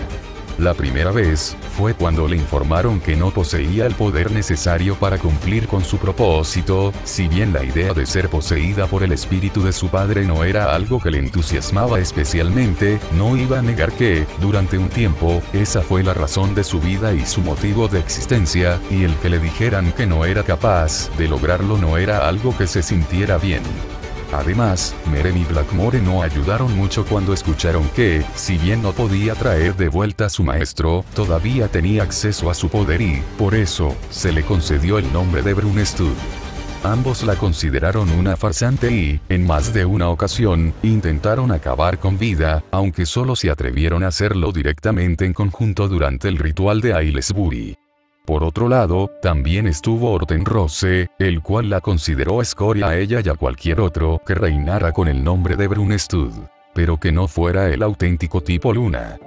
La primera vez, fue cuando le informaron que no poseía el poder necesario para cumplir con su propósito, si bien la idea de ser poseída por el espíritu de su padre no era algo que le entusiasmaba especialmente, no iba a negar que, durante un tiempo, esa fue la razón de su vida y su motivo de existencia, y el que le dijeran que no era capaz de lograrlo no era algo que se sintiera bien. Además, Merem y Blackmore no ayudaron mucho cuando escucharon que, si bien no podía traer de vuelta a su maestro, todavía tenía acceso a su poder y, por eso, se le concedió el nombre de Brunestud. Ambos la consideraron una farsante y, en más de una ocasión, intentaron acabar con vida, aunque solo se atrevieron a hacerlo directamente en conjunto durante el ritual de Aylesbury. Por otro lado, también estuvo Rose, el cual la consideró escoria a ella y a cualquier otro que reinara con el nombre de Brunestud. Pero que no fuera el auténtico tipo Luna.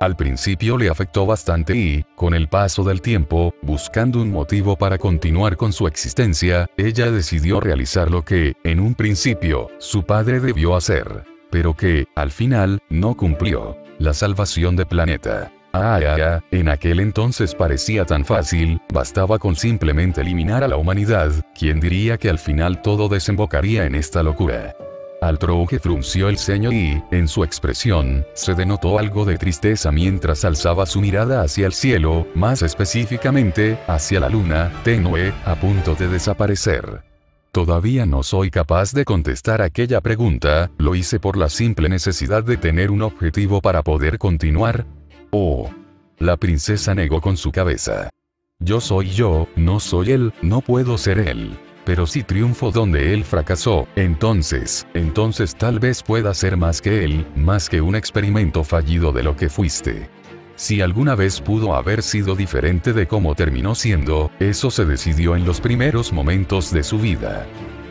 Al principio le afectó bastante y, con el paso del tiempo, buscando un motivo para continuar con su existencia, ella decidió realizar lo que, en un principio, su padre debió hacer. Pero que, al final, no cumplió. La salvación de planeta. Ah, en aquel entonces parecía tan fácil, bastaba con simplemente eliminar a la humanidad, quien diría que al final todo desembocaría en esta locura. Altrouge frunció el ceño y, en su expresión, se denotó algo de tristeza mientras alzaba su mirada hacia el cielo, más específicamente, hacia la luna, tenue, a punto de desaparecer. Todavía no soy capaz de contestar aquella pregunta, lo hice por la simple necesidad de tener un objetivo para poder continuar, Oh. La princesa negó con su cabeza. Yo soy yo, no soy él, no puedo ser él. Pero si triunfo donde él fracasó, entonces, entonces tal vez pueda ser más que él, más que un experimento fallido de lo que fuiste. Si alguna vez pudo haber sido diferente de cómo terminó siendo, eso se decidió en los primeros momentos de su vida.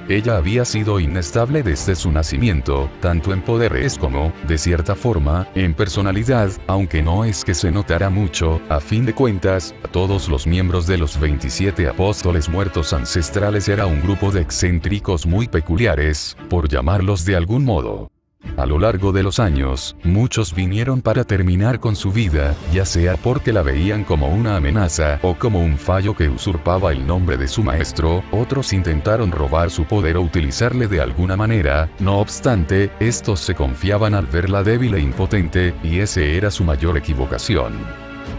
Ella había sido inestable desde su nacimiento, tanto en poderes como, de cierta forma, en personalidad, aunque no es que se notara mucho, a fin de cuentas, todos los miembros de los 27 apóstoles muertos ancestrales era un grupo de excéntricos muy peculiares, por llamarlos de algún modo. A lo largo de los años, muchos vinieron para terminar con su vida, ya sea porque la veían como una amenaza o como un fallo que usurpaba el nombre de su maestro, otros intentaron robar su poder o utilizarle de alguna manera, no obstante, estos se confiaban al verla débil e impotente, y ese era su mayor equivocación.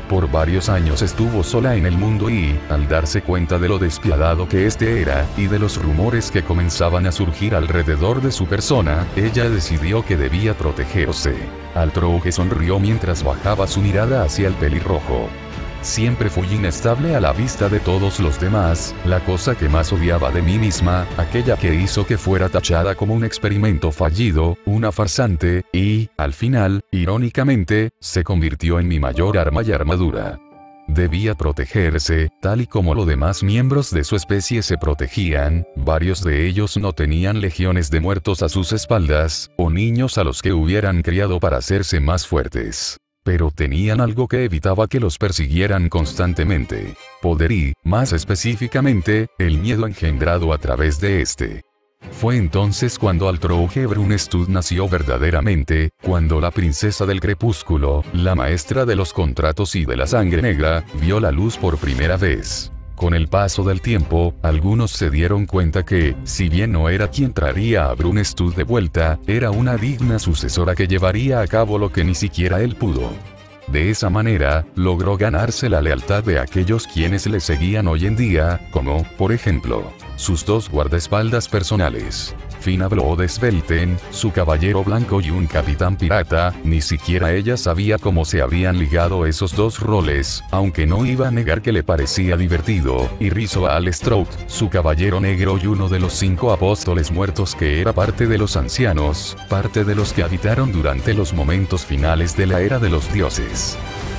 Por varios años estuvo sola en el mundo y, al darse cuenta de lo despiadado que éste era, y de los rumores que comenzaban a surgir alrededor de su persona, ella decidió que debía protegerse. Altrouge sonrió mientras bajaba su mirada hacia el pelirrojo. Siempre fui inestable a la vista de todos los demás, la cosa que más odiaba de mí misma, aquella que hizo que fuera tachada como un experimento fallido, una farsante, y, al final, irónicamente, se convirtió en mi mayor arma y armadura. Debía protegerse, tal y como los demás miembros de su especie se protegían, varios de ellos no tenían legiones de muertos a sus espaldas, o niños a los que hubieran criado para hacerse más fuertes pero tenían algo que evitaba que los persiguieran constantemente. Poder y, más específicamente, el miedo engendrado a través de este. Fue entonces cuando Altrouge Brunestud nació verdaderamente, cuando la princesa del crepúsculo, la maestra de los contratos y de la sangre negra, vio la luz por primera vez. Con el paso del tiempo, algunos se dieron cuenta que, si bien no era quien traería a Brunestud de vuelta, era una digna sucesora que llevaría a cabo lo que ni siquiera él pudo. De esa manera, logró ganarse la lealtad de aquellos quienes le seguían hoy en día, como, por ejemplo, sus dos guardaespaldas personales. fin habló de Svelten, su caballero blanco y un capitán pirata, ni siquiera ella sabía cómo se habían ligado esos dos roles, aunque no iba a negar que le parecía divertido, y rizo a Al Strout, su caballero negro y uno de los cinco apóstoles muertos que era parte de los ancianos, parte de los que habitaron durante los momentos finales de la era de los dioses.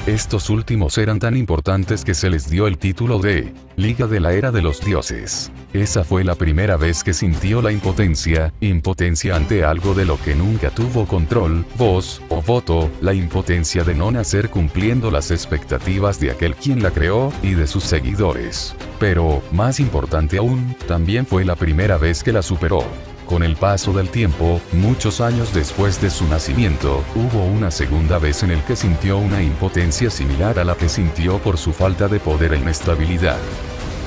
Estos últimos eran tan importantes que se les dio el título de Liga de la Era de los Dioses. Esa fue la primera vez que sintió la impotencia, impotencia ante algo de lo que nunca tuvo control, voz o voto, la impotencia de no nacer cumpliendo las expectativas de aquel quien la creó y de sus seguidores. Pero, más importante aún, también fue la primera vez que la superó. Con el paso del tiempo, muchos años después de su nacimiento, hubo una segunda vez en el que sintió una impotencia similar a la que sintió por su falta de poder e inestabilidad.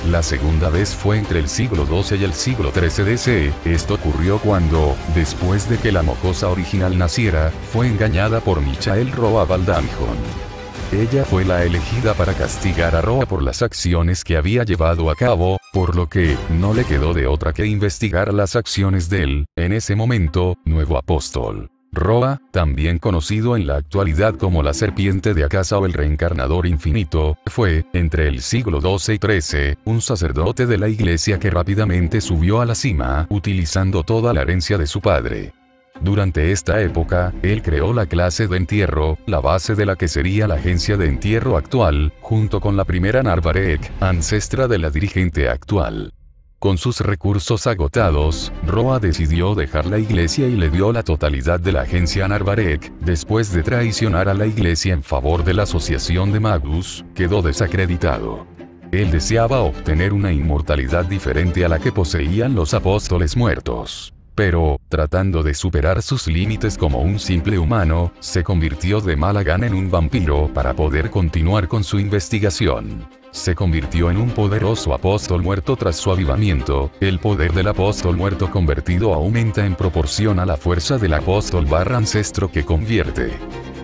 La segunda vez fue entre el siglo XII y el siglo XIII DC, esto ocurrió cuando, después de que la mocosa original naciera, fue engañada por Michael Roa Valdamjon. Ella fue la elegida para castigar a Roa por las acciones que había llevado a cabo, por lo que, no le quedó de otra que investigar las acciones del, en ese momento, nuevo apóstol. Roa, también conocido en la actualidad como la serpiente de Akasa o el reencarnador infinito, fue, entre el siglo XII y XIII, un sacerdote de la iglesia que rápidamente subió a la cima, utilizando toda la herencia de su padre. Durante esta época, él creó la clase de entierro, la base de la que sería la agencia de entierro actual, junto con la primera Narvarek, ancestra de la dirigente actual. Con sus recursos agotados, Roa decidió dejar la iglesia y le dio la totalidad de la agencia Narvarek, después de traicionar a la iglesia en favor de la asociación de Magus, quedó desacreditado. Él deseaba obtener una inmortalidad diferente a la que poseían los apóstoles muertos pero, tratando de superar sus límites como un simple humano, se convirtió de mala gana en un vampiro para poder continuar con su investigación. Se convirtió en un poderoso apóstol muerto tras su avivamiento, el poder del apóstol muerto convertido aumenta en proporción a la fuerza del apóstol barra ancestro que convierte.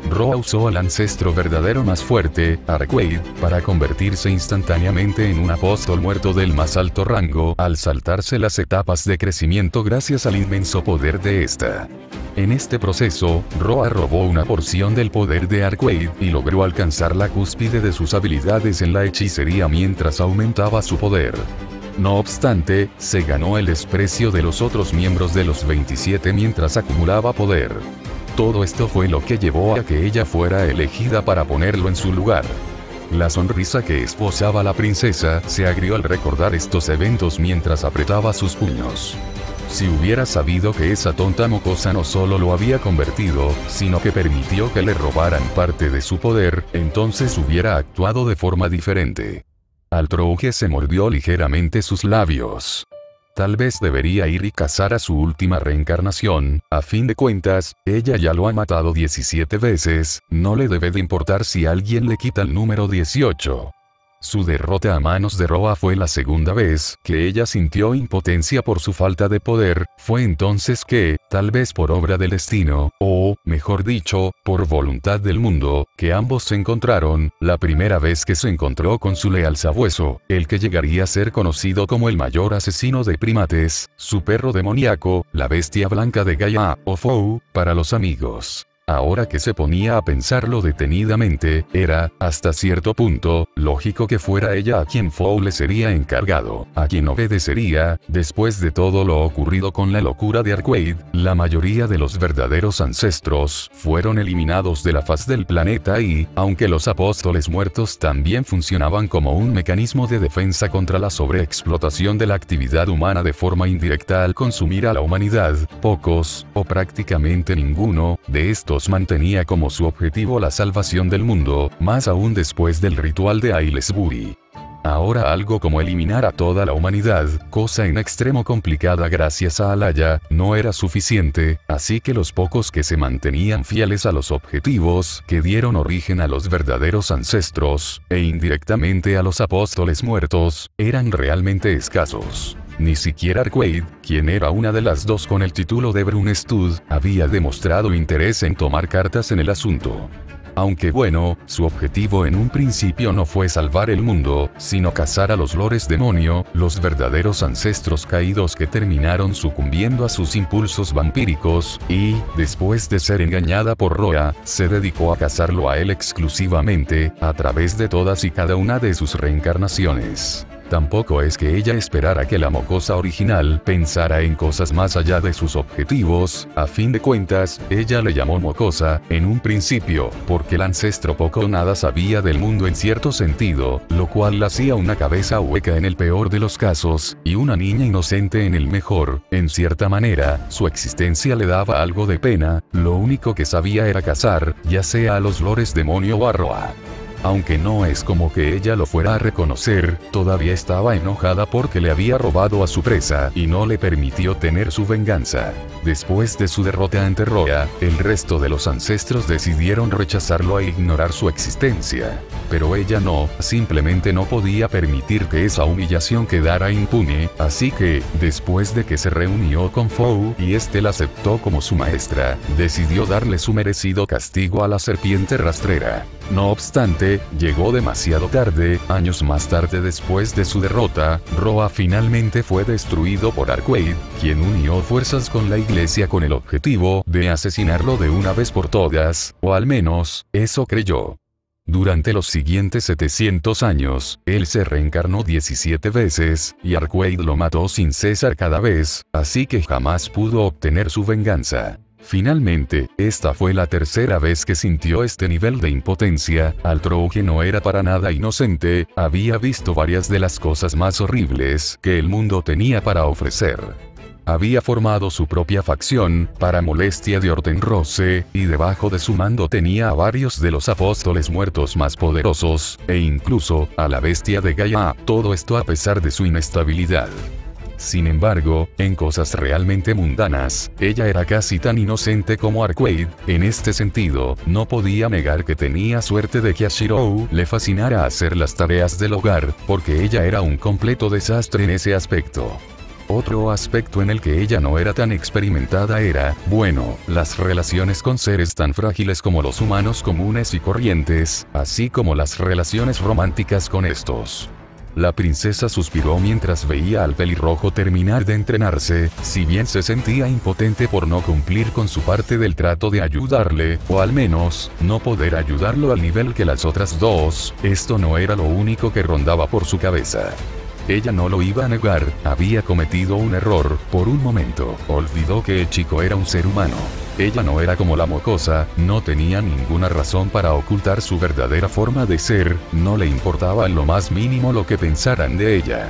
Roa usó al ancestro verdadero más fuerte, Arquaid, para convertirse instantáneamente en un apóstol muerto del más alto rango, al saltarse las etapas de crecimiento gracias al inmenso poder de esta. En este proceso, Roa robó una porción del poder de Arquaid y logró alcanzar la cúspide de sus habilidades en la hechicería mientras aumentaba su poder. No obstante, se ganó el desprecio de los otros miembros de los 27 mientras acumulaba poder. Todo esto fue lo que llevó a que ella fuera elegida para ponerlo en su lugar. La sonrisa que esposaba la princesa se agrió al recordar estos eventos mientras apretaba sus puños. Si hubiera sabido que esa tonta mocosa no solo lo había convertido, sino que permitió que le robaran parte de su poder, entonces hubiera actuado de forma diferente. Altrouge se mordió ligeramente sus labios. Tal vez debería ir y cazar a su última reencarnación, a fin de cuentas, ella ya lo ha matado 17 veces, no le debe de importar si alguien le quita el número 18. Su derrota a manos de Roa fue la segunda vez que ella sintió impotencia por su falta de poder, fue entonces que, tal vez por obra del destino, o, mejor dicho, por voluntad del mundo, que ambos se encontraron, la primera vez que se encontró con su leal sabueso, el que llegaría a ser conocido como el mayor asesino de primates, su perro demoníaco, la bestia blanca de Gaia, o Fou, para los amigos. Ahora que se ponía a pensarlo detenidamente, era, hasta cierto punto, lógico que fuera ella a quien Fow le sería encargado, a quien obedecería, después de todo lo ocurrido con la locura de Arquaid, la mayoría de los verdaderos ancestros fueron eliminados de la faz del planeta y, aunque los apóstoles muertos también funcionaban como un mecanismo de defensa contra la sobreexplotación de la actividad humana de forma indirecta al consumir a la humanidad, pocos, o prácticamente ninguno, de estos mantenía como su objetivo la salvación del mundo, más aún después del ritual de Ailesbury. Ahora algo como eliminar a toda la humanidad, cosa en extremo complicada gracias a Alaya, no era suficiente, así que los pocos que se mantenían fieles a los objetivos que dieron origen a los verdaderos ancestros, e indirectamente a los apóstoles muertos, eran realmente escasos. Ni siquiera Arquaid, quien era una de las dos con el título de Brunestud, había demostrado interés en tomar cartas en el asunto. Aunque bueno, su objetivo en un principio no fue salvar el mundo, sino cazar a los lores demonio, los verdaderos ancestros caídos que terminaron sucumbiendo a sus impulsos vampíricos, y, después de ser engañada por Roa, se dedicó a cazarlo a él exclusivamente, a través de todas y cada una de sus reencarnaciones. Tampoco es que ella esperara que la mocosa original pensara en cosas más allá de sus objetivos, a fin de cuentas, ella le llamó mocosa, en un principio, porque el ancestro poco o nada sabía del mundo en cierto sentido, lo cual la hacía una cabeza hueca en el peor de los casos, y una niña inocente en el mejor, en cierta manera, su existencia le daba algo de pena, lo único que sabía era cazar, ya sea a los lores demonio o a Roa. Aunque no es como que ella lo fuera a reconocer, todavía estaba enojada porque le había robado a su presa y no le permitió tener su venganza. Después de su derrota ante Roa, el resto de los ancestros decidieron rechazarlo e ignorar su existencia. Pero ella no, simplemente no podía permitir que esa humillación quedara impune, así que, después de que se reunió con Fou y este la aceptó como su maestra, decidió darle su merecido castigo a la serpiente rastrera. No obstante, llegó demasiado tarde, años más tarde después de su derrota, Roa finalmente fue destruido por Arquaid, quien unió fuerzas con la iglesia con el objetivo de asesinarlo de una vez por todas, o al menos, eso creyó. Durante los siguientes 700 años, él se reencarnó 17 veces, y Arquaid lo mató sin cesar cada vez, así que jamás pudo obtener su venganza. Finalmente, esta fue la tercera vez que sintió este nivel de impotencia, Altro que no era para nada inocente, había visto varias de las cosas más horribles que el mundo tenía para ofrecer. Había formado su propia facción, para molestia de Ortenrose, y debajo de su mando tenía a varios de los apóstoles muertos más poderosos, e incluso, a la bestia de Gaia, todo esto a pesar de su inestabilidad. Sin embargo, en cosas realmente mundanas, ella era casi tan inocente como Arquaid, en este sentido, no podía negar que tenía suerte de que a Shirou le fascinara hacer las tareas del hogar, porque ella era un completo desastre en ese aspecto. Otro aspecto en el que ella no era tan experimentada era, bueno, las relaciones con seres tan frágiles como los humanos comunes y corrientes, así como las relaciones románticas con estos. La princesa suspiró mientras veía al pelirrojo terminar de entrenarse, si bien se sentía impotente por no cumplir con su parte del trato de ayudarle, o al menos, no poder ayudarlo al nivel que las otras dos, esto no era lo único que rondaba por su cabeza. Ella no lo iba a negar, había cometido un error, por un momento, olvidó que el chico era un ser humano. Ella no era como la mocosa, no tenía ninguna razón para ocultar su verdadera forma de ser, no le importaba en lo más mínimo lo que pensaran de ella.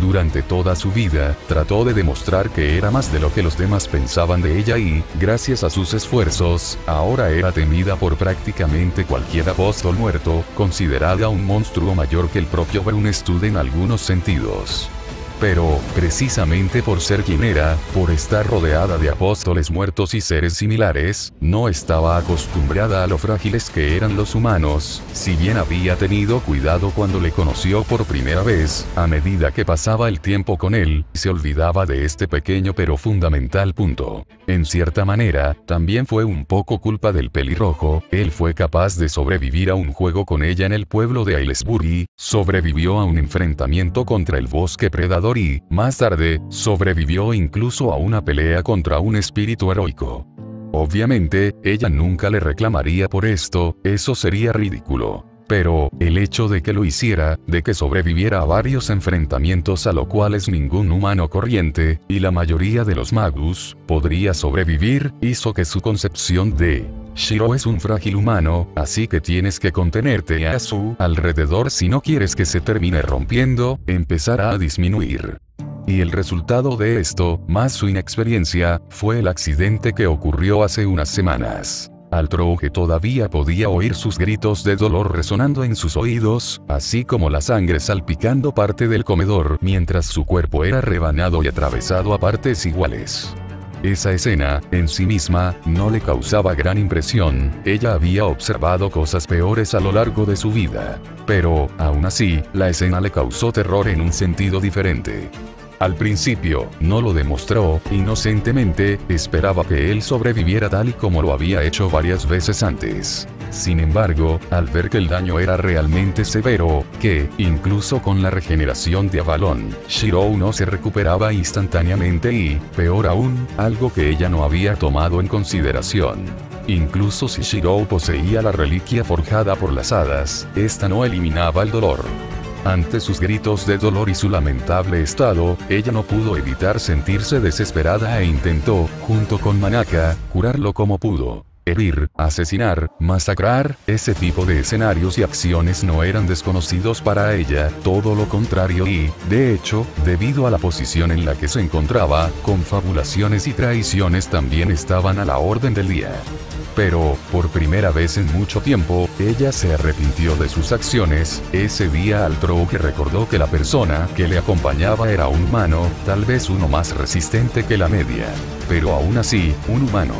Durante toda su vida, trató de demostrar que era más de lo que los demás pensaban de ella y, gracias a sus esfuerzos, ahora era temida por prácticamente cualquier apóstol muerto, considerada un monstruo mayor que el propio Brunestud en algunos sentidos. Pero, precisamente por ser quien era, por estar rodeada de apóstoles muertos y seres similares, no estaba acostumbrada a lo frágiles que eran los humanos, si bien había tenido cuidado cuando le conoció por primera vez, a medida que pasaba el tiempo con él, se olvidaba de este pequeño pero fundamental punto. En cierta manera, también fue un poco culpa del pelirrojo, él fue capaz de sobrevivir a un juego con ella en el pueblo de Aylesbury, sobrevivió a un enfrentamiento contra el bosque predador y, más tarde, sobrevivió incluso a una pelea contra un espíritu heroico. Obviamente, ella nunca le reclamaría por esto, eso sería ridículo. Pero, el hecho de que lo hiciera, de que sobreviviera a varios enfrentamientos a lo cuales ningún humano corriente, y la mayoría de los magus, podría sobrevivir, hizo que su concepción de Shiro es un frágil humano, así que tienes que contenerte a su alrededor si no quieres que se termine rompiendo, empezara a disminuir. Y el resultado de esto, más su inexperiencia, fue el accidente que ocurrió hace unas semanas. Que todavía podía oír sus gritos de dolor resonando en sus oídos, así como la sangre salpicando parte del comedor mientras su cuerpo era rebanado y atravesado a partes iguales. Esa escena, en sí misma, no le causaba gran impresión, ella había observado cosas peores a lo largo de su vida. Pero, aún así, la escena le causó terror en un sentido diferente. Al principio, no lo demostró, inocentemente, esperaba que él sobreviviera tal y como lo había hecho varias veces antes. Sin embargo, al ver que el daño era realmente severo, que, incluso con la regeneración de Avalon, Shirou no se recuperaba instantáneamente y, peor aún, algo que ella no había tomado en consideración. Incluso si Shirou poseía la reliquia forjada por las hadas, esta no eliminaba el dolor. Ante sus gritos de dolor y su lamentable estado, ella no pudo evitar sentirse desesperada e intentó, junto con Manaka, curarlo como pudo. Herir, asesinar, masacrar, ese tipo de escenarios y acciones no eran desconocidos para ella, todo lo contrario y, de hecho, debido a la posición en la que se encontraba, confabulaciones y traiciones también estaban a la orden del día. Pero, por primera vez en mucho tiempo, ella se arrepintió de sus acciones, ese día al que recordó que la persona que le acompañaba era un humano, tal vez uno más resistente que la media. Pero aún así, un humano.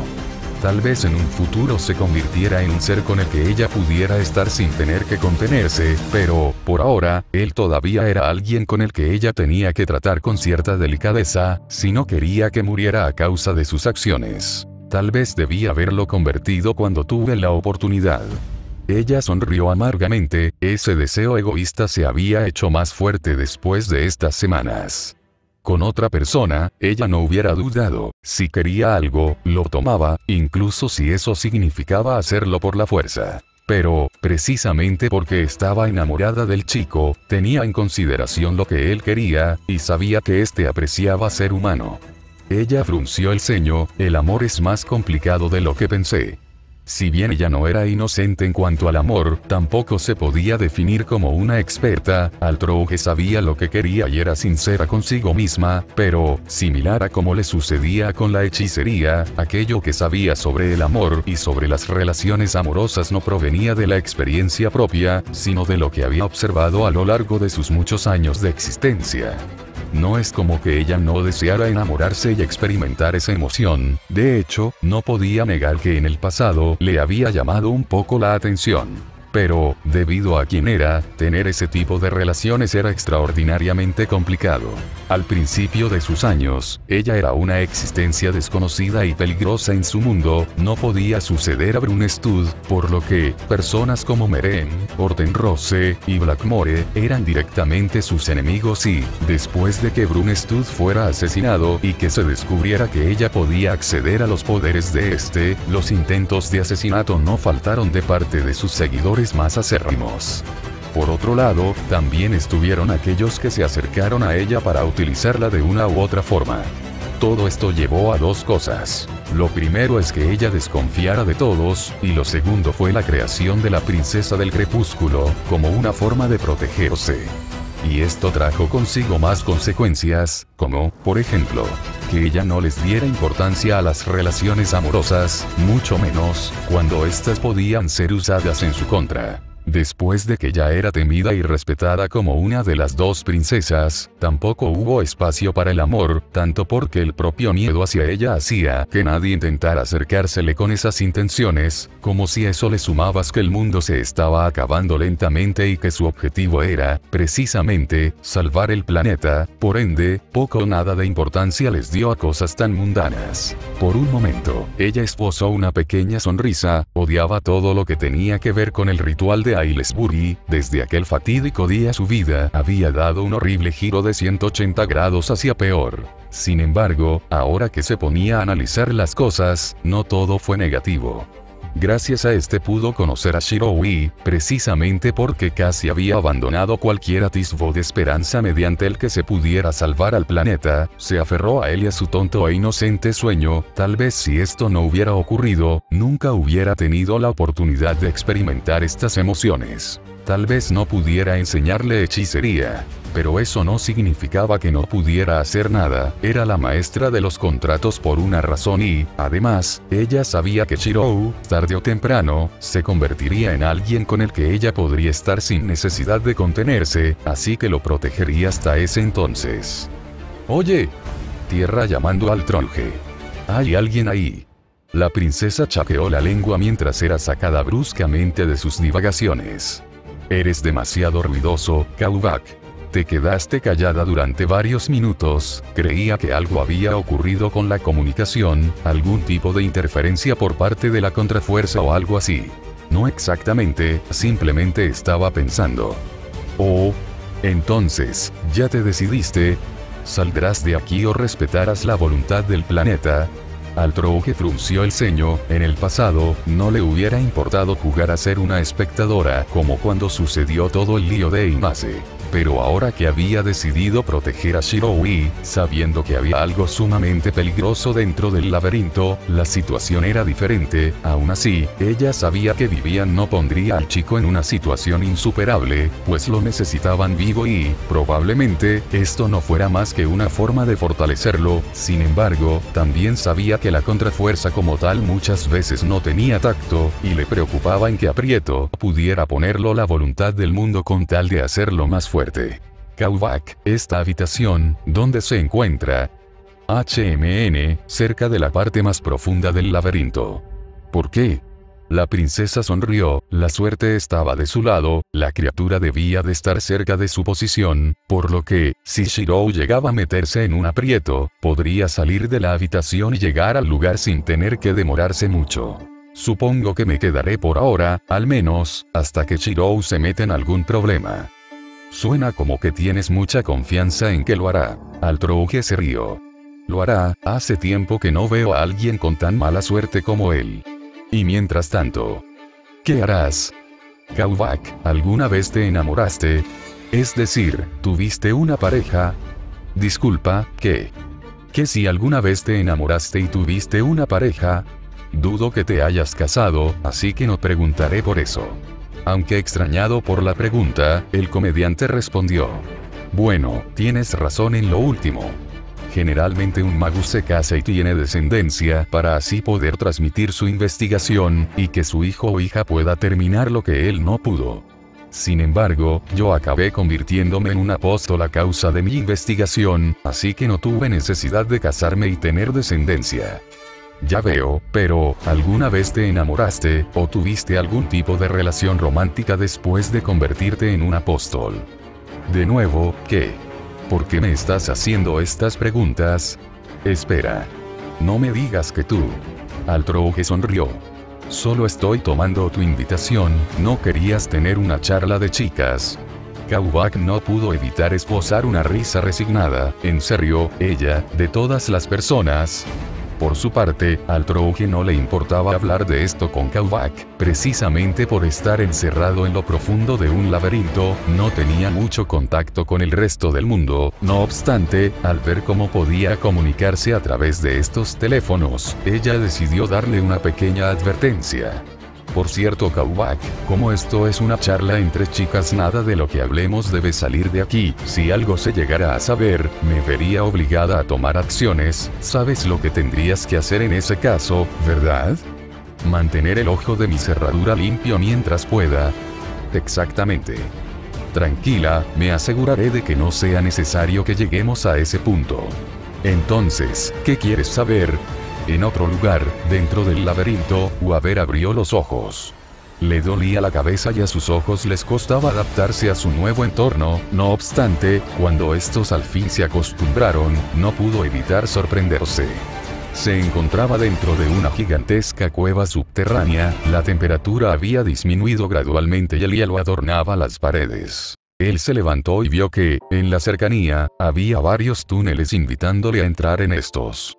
Tal vez en un futuro se convirtiera en un ser con el que ella pudiera estar sin tener que contenerse, pero, por ahora, él todavía era alguien con el que ella tenía que tratar con cierta delicadeza, si no quería que muriera a causa de sus acciones. Tal vez debía haberlo convertido cuando tuve la oportunidad. Ella sonrió amargamente, ese deseo egoísta se había hecho más fuerte después de estas semanas. Con otra persona, ella no hubiera dudado, si quería algo, lo tomaba, incluso si eso significaba hacerlo por la fuerza. Pero, precisamente porque estaba enamorada del chico, tenía en consideración lo que él quería, y sabía que éste apreciaba ser humano. Ella frunció el ceño, el amor es más complicado de lo que pensé. Si bien ella no era inocente en cuanto al amor, tampoco se podía definir como una experta, que sabía lo que quería y era sincera consigo misma, pero, similar a como le sucedía con la hechicería, aquello que sabía sobre el amor y sobre las relaciones amorosas no provenía de la experiencia propia, sino de lo que había observado a lo largo de sus muchos años de existencia. No es como que ella no deseara enamorarse y experimentar esa emoción, de hecho, no podía negar que en el pasado le había llamado un poco la atención pero, debido a quién era, tener ese tipo de relaciones era extraordinariamente complicado. Al principio de sus años, ella era una existencia desconocida y peligrosa en su mundo, no podía suceder a Brunestud, por lo que, personas como Meren, Rose y Blackmore, eran directamente sus enemigos y, después de que Brunestud fuera asesinado y que se descubriera que ella podía acceder a los poderes de este, los intentos de asesinato no faltaron de parte de sus seguidores más acérrimos. Por otro lado, también estuvieron aquellos que se acercaron a ella para utilizarla de una u otra forma. Todo esto llevó a dos cosas. Lo primero es que ella desconfiara de todos, y lo segundo fue la creación de la princesa del crepúsculo, como una forma de protegerse. Y esto trajo consigo más consecuencias, como, por ejemplo, que ella no les diera importancia a las relaciones amorosas, mucho menos, cuando éstas podían ser usadas en su contra. Después de que ya era temida y respetada como una de las dos princesas, tampoco hubo espacio para el amor, tanto porque el propio miedo hacia ella hacía que nadie intentara acercársele con esas intenciones, como si eso le sumabas que el mundo se estaba acabando lentamente y que su objetivo era, precisamente, salvar el planeta, por ende, poco o nada de importancia les dio a cosas tan mundanas. Por un momento, ella esposó una pequeña sonrisa, odiaba todo lo que tenía que ver con el ritual de Aylesbury, desde aquel fatídico día su vida había dado un horrible giro de 180 grados hacia peor. Sin embargo, ahora que se ponía a analizar las cosas, no todo fue negativo. Gracias a este pudo conocer a Shiroi, precisamente porque casi había abandonado cualquier atisbo de esperanza mediante el que se pudiera salvar al planeta, se aferró a él y a su tonto e inocente sueño, tal vez si esto no hubiera ocurrido, nunca hubiera tenido la oportunidad de experimentar estas emociones. Tal vez no pudiera enseñarle hechicería, pero eso no significaba que no pudiera hacer nada, era la maestra de los contratos por una razón y, además, ella sabía que Shirou, tarde o temprano, se convertiría en alguien con el que ella podría estar sin necesidad de contenerse, así que lo protegería hasta ese entonces. Oye, tierra llamando al tronje. Hay alguien ahí. La princesa chaqueó la lengua mientras era sacada bruscamente de sus divagaciones. Eres demasiado ruidoso, Kaubak. Te quedaste callada durante varios minutos, creía que algo había ocurrido con la comunicación, algún tipo de interferencia por parte de la contrafuerza o algo así. No exactamente, simplemente estaba pensando. Oh. Entonces, ¿ya te decidiste? ¿Saldrás de aquí o respetarás la voluntad del planeta? Al que frunció el ceño, en el pasado, no le hubiera importado jugar a ser una espectadora, como cuando sucedió todo el lío de Imase pero ahora que había decidido proteger a Shiroi, sabiendo que había algo sumamente peligroso dentro del laberinto, la situación era diferente, aún así, ella sabía que Vivian no pondría al chico en una situación insuperable, pues lo necesitaban vivo y, probablemente, esto no fuera más que una forma de fortalecerlo, sin embargo, también sabía que la contrafuerza como tal muchas veces no tenía tacto, y le preocupaba en que aprieto pudiera ponerlo la voluntad del mundo con tal de hacerlo más fuerte fuerte. Esta habitación, donde se encuentra HMN, cerca de la parte más profunda del laberinto. ¿Por qué? La princesa sonrió, la suerte estaba de su lado, la criatura debía de estar cerca de su posición, por lo que, si Shirou llegaba a meterse en un aprieto, podría salir de la habitación y llegar al lugar sin tener que demorarse mucho. Supongo que me quedaré por ahora, al menos, hasta que Shirou se meta en algún problema. Suena como que tienes mucha confianza en que lo hará. Altrouge se rió. Lo hará, hace tiempo que no veo a alguien con tan mala suerte como él. Y mientras tanto, ¿qué harás? Kaubak, ¿alguna vez te enamoraste? Es decir, ¿tuviste una pareja? Disculpa, ¿qué? ¿Que si alguna vez te enamoraste y tuviste una pareja? Dudo que te hayas casado, así que no preguntaré por eso. Aunque extrañado por la pregunta, el comediante respondió. Bueno, tienes razón en lo último. Generalmente un magus se casa y tiene descendencia para así poder transmitir su investigación, y que su hijo o hija pueda terminar lo que él no pudo. Sin embargo, yo acabé convirtiéndome en un apóstol a causa de mi investigación, así que no tuve necesidad de casarme y tener descendencia. Ya veo, pero, ¿alguna vez te enamoraste, o tuviste algún tipo de relación romántica después de convertirte en un apóstol? De nuevo, ¿qué? ¿Por qué me estás haciendo estas preguntas? Espera. No me digas que tú. Altrouge sonrió. Solo estoy tomando tu invitación, no querías tener una charla de chicas. Kaubak no pudo evitar esbozar una risa resignada, en serio, ella, de todas las personas, por su parte, al Trouge no le importaba hablar de esto con Kaubak, precisamente por estar encerrado en lo profundo de un laberinto, no tenía mucho contacto con el resto del mundo, no obstante, al ver cómo podía comunicarse a través de estos teléfonos, ella decidió darle una pequeña advertencia. Por cierto Kaubak, como esto es una charla entre chicas nada de lo que hablemos debe salir de aquí, si algo se llegara a saber, me vería obligada a tomar acciones, sabes lo que tendrías que hacer en ese caso, ¿verdad? Mantener el ojo de mi cerradura limpio mientras pueda. Exactamente. Tranquila, me aseguraré de que no sea necesario que lleguemos a ese punto. Entonces, ¿qué quieres saber? En otro lugar, dentro del laberinto, Waver abrió los ojos. Le dolía la cabeza y a sus ojos les costaba adaptarse a su nuevo entorno, no obstante, cuando estos al fin se acostumbraron, no pudo evitar sorprenderse. Se encontraba dentro de una gigantesca cueva subterránea, la temperatura había disminuido gradualmente y el hielo adornaba las paredes. Él se levantó y vio que, en la cercanía, había varios túneles invitándole a entrar en estos.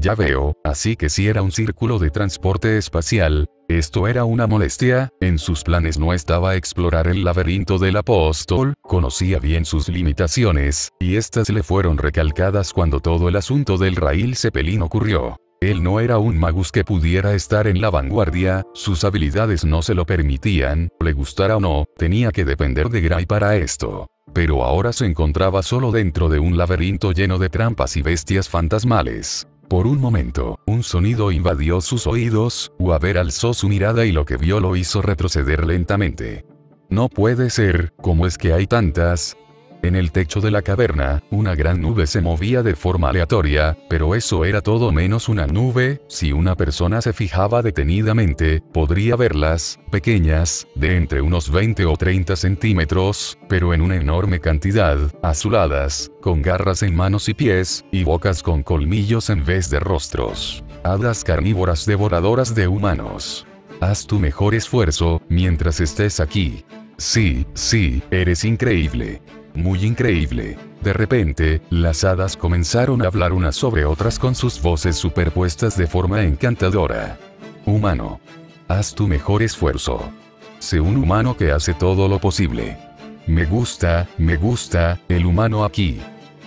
Ya veo, así que si era un círculo de transporte espacial, esto era una molestia, en sus planes no estaba explorar el laberinto del apóstol, conocía bien sus limitaciones, y estas le fueron recalcadas cuando todo el asunto del Rail Zeppelin ocurrió. Él no era un magus que pudiera estar en la vanguardia, sus habilidades no se lo permitían, le gustara o no, tenía que depender de Gray para esto. Pero ahora se encontraba solo dentro de un laberinto lleno de trampas y bestias fantasmales. Por un momento, un sonido invadió sus oídos, Waver alzó su mirada y lo que vio lo hizo retroceder lentamente. No puede ser, ¿cómo es que hay tantas? En el techo de la caverna, una gran nube se movía de forma aleatoria, pero eso era todo menos una nube, si una persona se fijaba detenidamente, podría verlas, pequeñas, de entre unos 20 o 30 centímetros, pero en una enorme cantidad, azuladas, con garras en manos y pies, y bocas con colmillos en vez de rostros. Hadas carnívoras devoradoras de humanos. Haz tu mejor esfuerzo, mientras estés aquí. Sí, sí, eres increíble muy increíble. De repente, las hadas comenzaron a hablar unas sobre otras con sus voces superpuestas de forma encantadora. Humano. Haz tu mejor esfuerzo. Sé un humano que hace todo lo posible. Me gusta, me gusta, el humano aquí.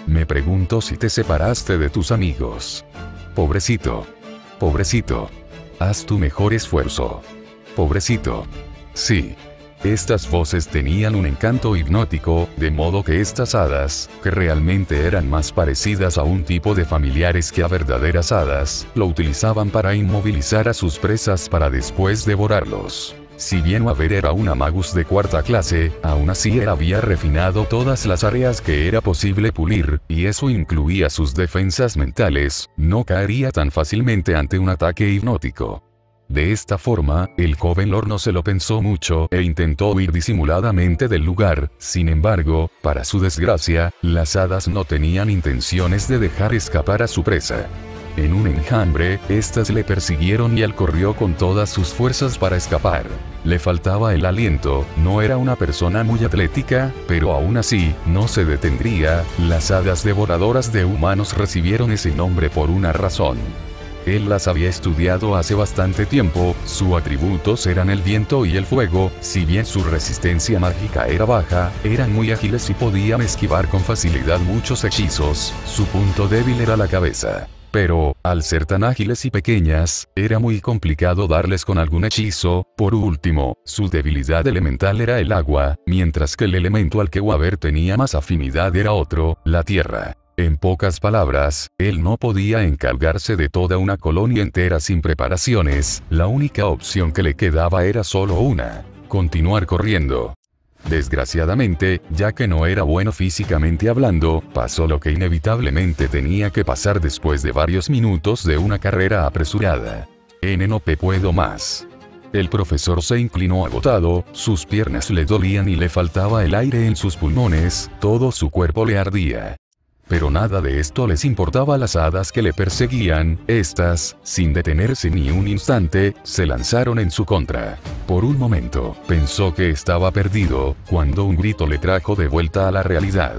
Me pregunto si te separaste de tus amigos. Pobrecito. Pobrecito. Haz tu mejor esfuerzo. Pobrecito. Sí. Estas voces tenían un encanto hipnótico, de modo que estas hadas, que realmente eran más parecidas a un tipo de familiares que a verdaderas hadas, lo utilizaban para inmovilizar a sus presas para después devorarlos. Si bien Waver era una magus de cuarta clase, aún así él había refinado todas las áreas que era posible pulir, y eso incluía sus defensas mentales, no caería tan fácilmente ante un ataque hipnótico. De esta forma, el joven Lord no se lo pensó mucho e intentó huir disimuladamente del lugar, sin embargo, para su desgracia, las hadas no tenían intenciones de dejar escapar a su presa. En un enjambre, éstas le persiguieron y él corrió con todas sus fuerzas para escapar. Le faltaba el aliento, no era una persona muy atlética, pero aún así, no se detendría, las hadas devoradoras de humanos recibieron ese nombre por una razón. Él las había estudiado hace bastante tiempo, sus atributos eran el viento y el fuego, si bien su resistencia mágica era baja, eran muy ágiles y podían esquivar con facilidad muchos hechizos, su punto débil era la cabeza. Pero, al ser tan ágiles y pequeñas, era muy complicado darles con algún hechizo, por último, su debilidad elemental era el agua, mientras que el elemento al que Waver tenía más afinidad era otro, la tierra. En pocas palabras, él no podía encargarse de toda una colonia entera sin preparaciones, la única opción que le quedaba era solo una, continuar corriendo. Desgraciadamente, ya que no era bueno físicamente hablando, pasó lo que inevitablemente tenía que pasar después de varios minutos de una carrera apresurada. En no puedo más. El profesor se inclinó agotado, sus piernas le dolían y le faltaba el aire en sus pulmones, todo su cuerpo le ardía. Pero nada de esto les importaba a las hadas que le perseguían, estas, sin detenerse ni un instante, se lanzaron en su contra. Por un momento, pensó que estaba perdido, cuando un grito le trajo de vuelta a la realidad.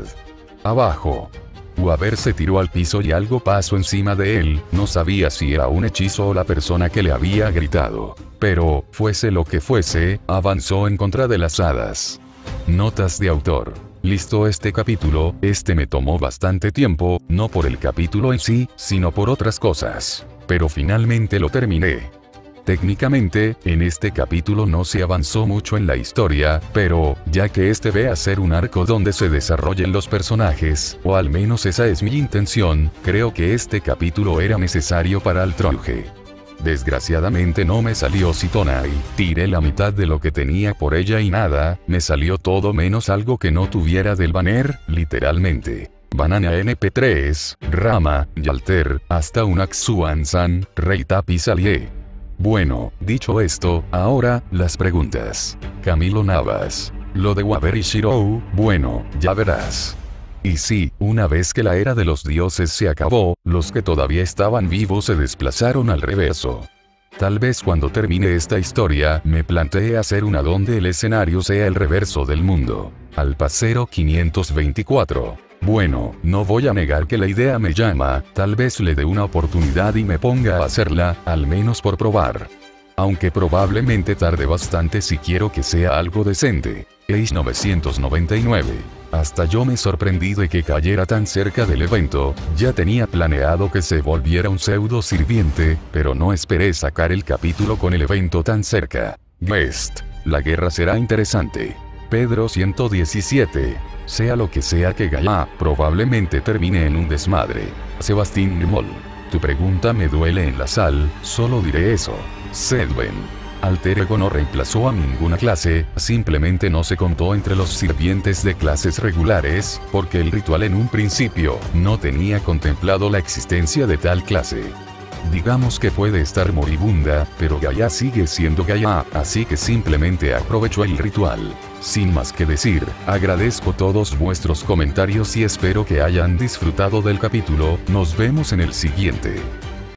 Abajo. Waver se tiró al piso y algo pasó encima de él, no sabía si era un hechizo o la persona que le había gritado. Pero, fuese lo que fuese, avanzó en contra de las hadas. Notas de autor. Listo este capítulo, este me tomó bastante tiempo, no por el capítulo en sí, sino por otras cosas. Pero finalmente lo terminé. Técnicamente, en este capítulo no se avanzó mucho en la historia, pero, ya que este ve a ser un arco donde se desarrollen los personajes, o al menos esa es mi intención, creo que este capítulo era necesario para el tronje. Desgraciadamente no me salió Citonai, tiré la mitad de lo que tenía por ella y nada, me salió todo menos algo que no tuviera del banner, literalmente. Banana NP3, Rama, Yalter, hasta un Axuanzan, Rey Tapi. Bueno, dicho esto, ahora, las preguntas. Camilo Navas. Lo de Waberi Shirou, bueno, ya verás. Y sí, una vez que la era de los dioses se acabó, los que todavía estaban vivos se desplazaron al reverso. Tal vez cuando termine esta historia, me plantee hacer una donde el escenario sea el reverso del mundo. Al pasero 524. Bueno, no voy a negar que la idea me llama, tal vez le dé una oportunidad y me ponga a hacerla, al menos por probar. Aunque probablemente tarde bastante si quiero que sea algo decente. Ace 999. Hasta yo me sorprendí de que cayera tan cerca del evento, ya tenía planeado que se volviera un pseudo sirviente, pero no esperé sacar el capítulo con el evento tan cerca. Guest. La guerra será interesante. Pedro 117. Sea lo que sea que Gaia, probablemente termine en un desmadre. Sebastián Moll. Tu pregunta me duele en la sal, solo diré eso. Sedwen. Alter Ego no reemplazó a ninguna clase, simplemente no se contó entre los sirvientes de clases regulares, porque el ritual en un principio, no tenía contemplado la existencia de tal clase. Digamos que puede estar moribunda, pero Gaia sigue siendo Gaia, así que simplemente aprovecho el ritual. Sin más que decir, agradezco todos vuestros comentarios y espero que hayan disfrutado del capítulo, nos vemos en el siguiente.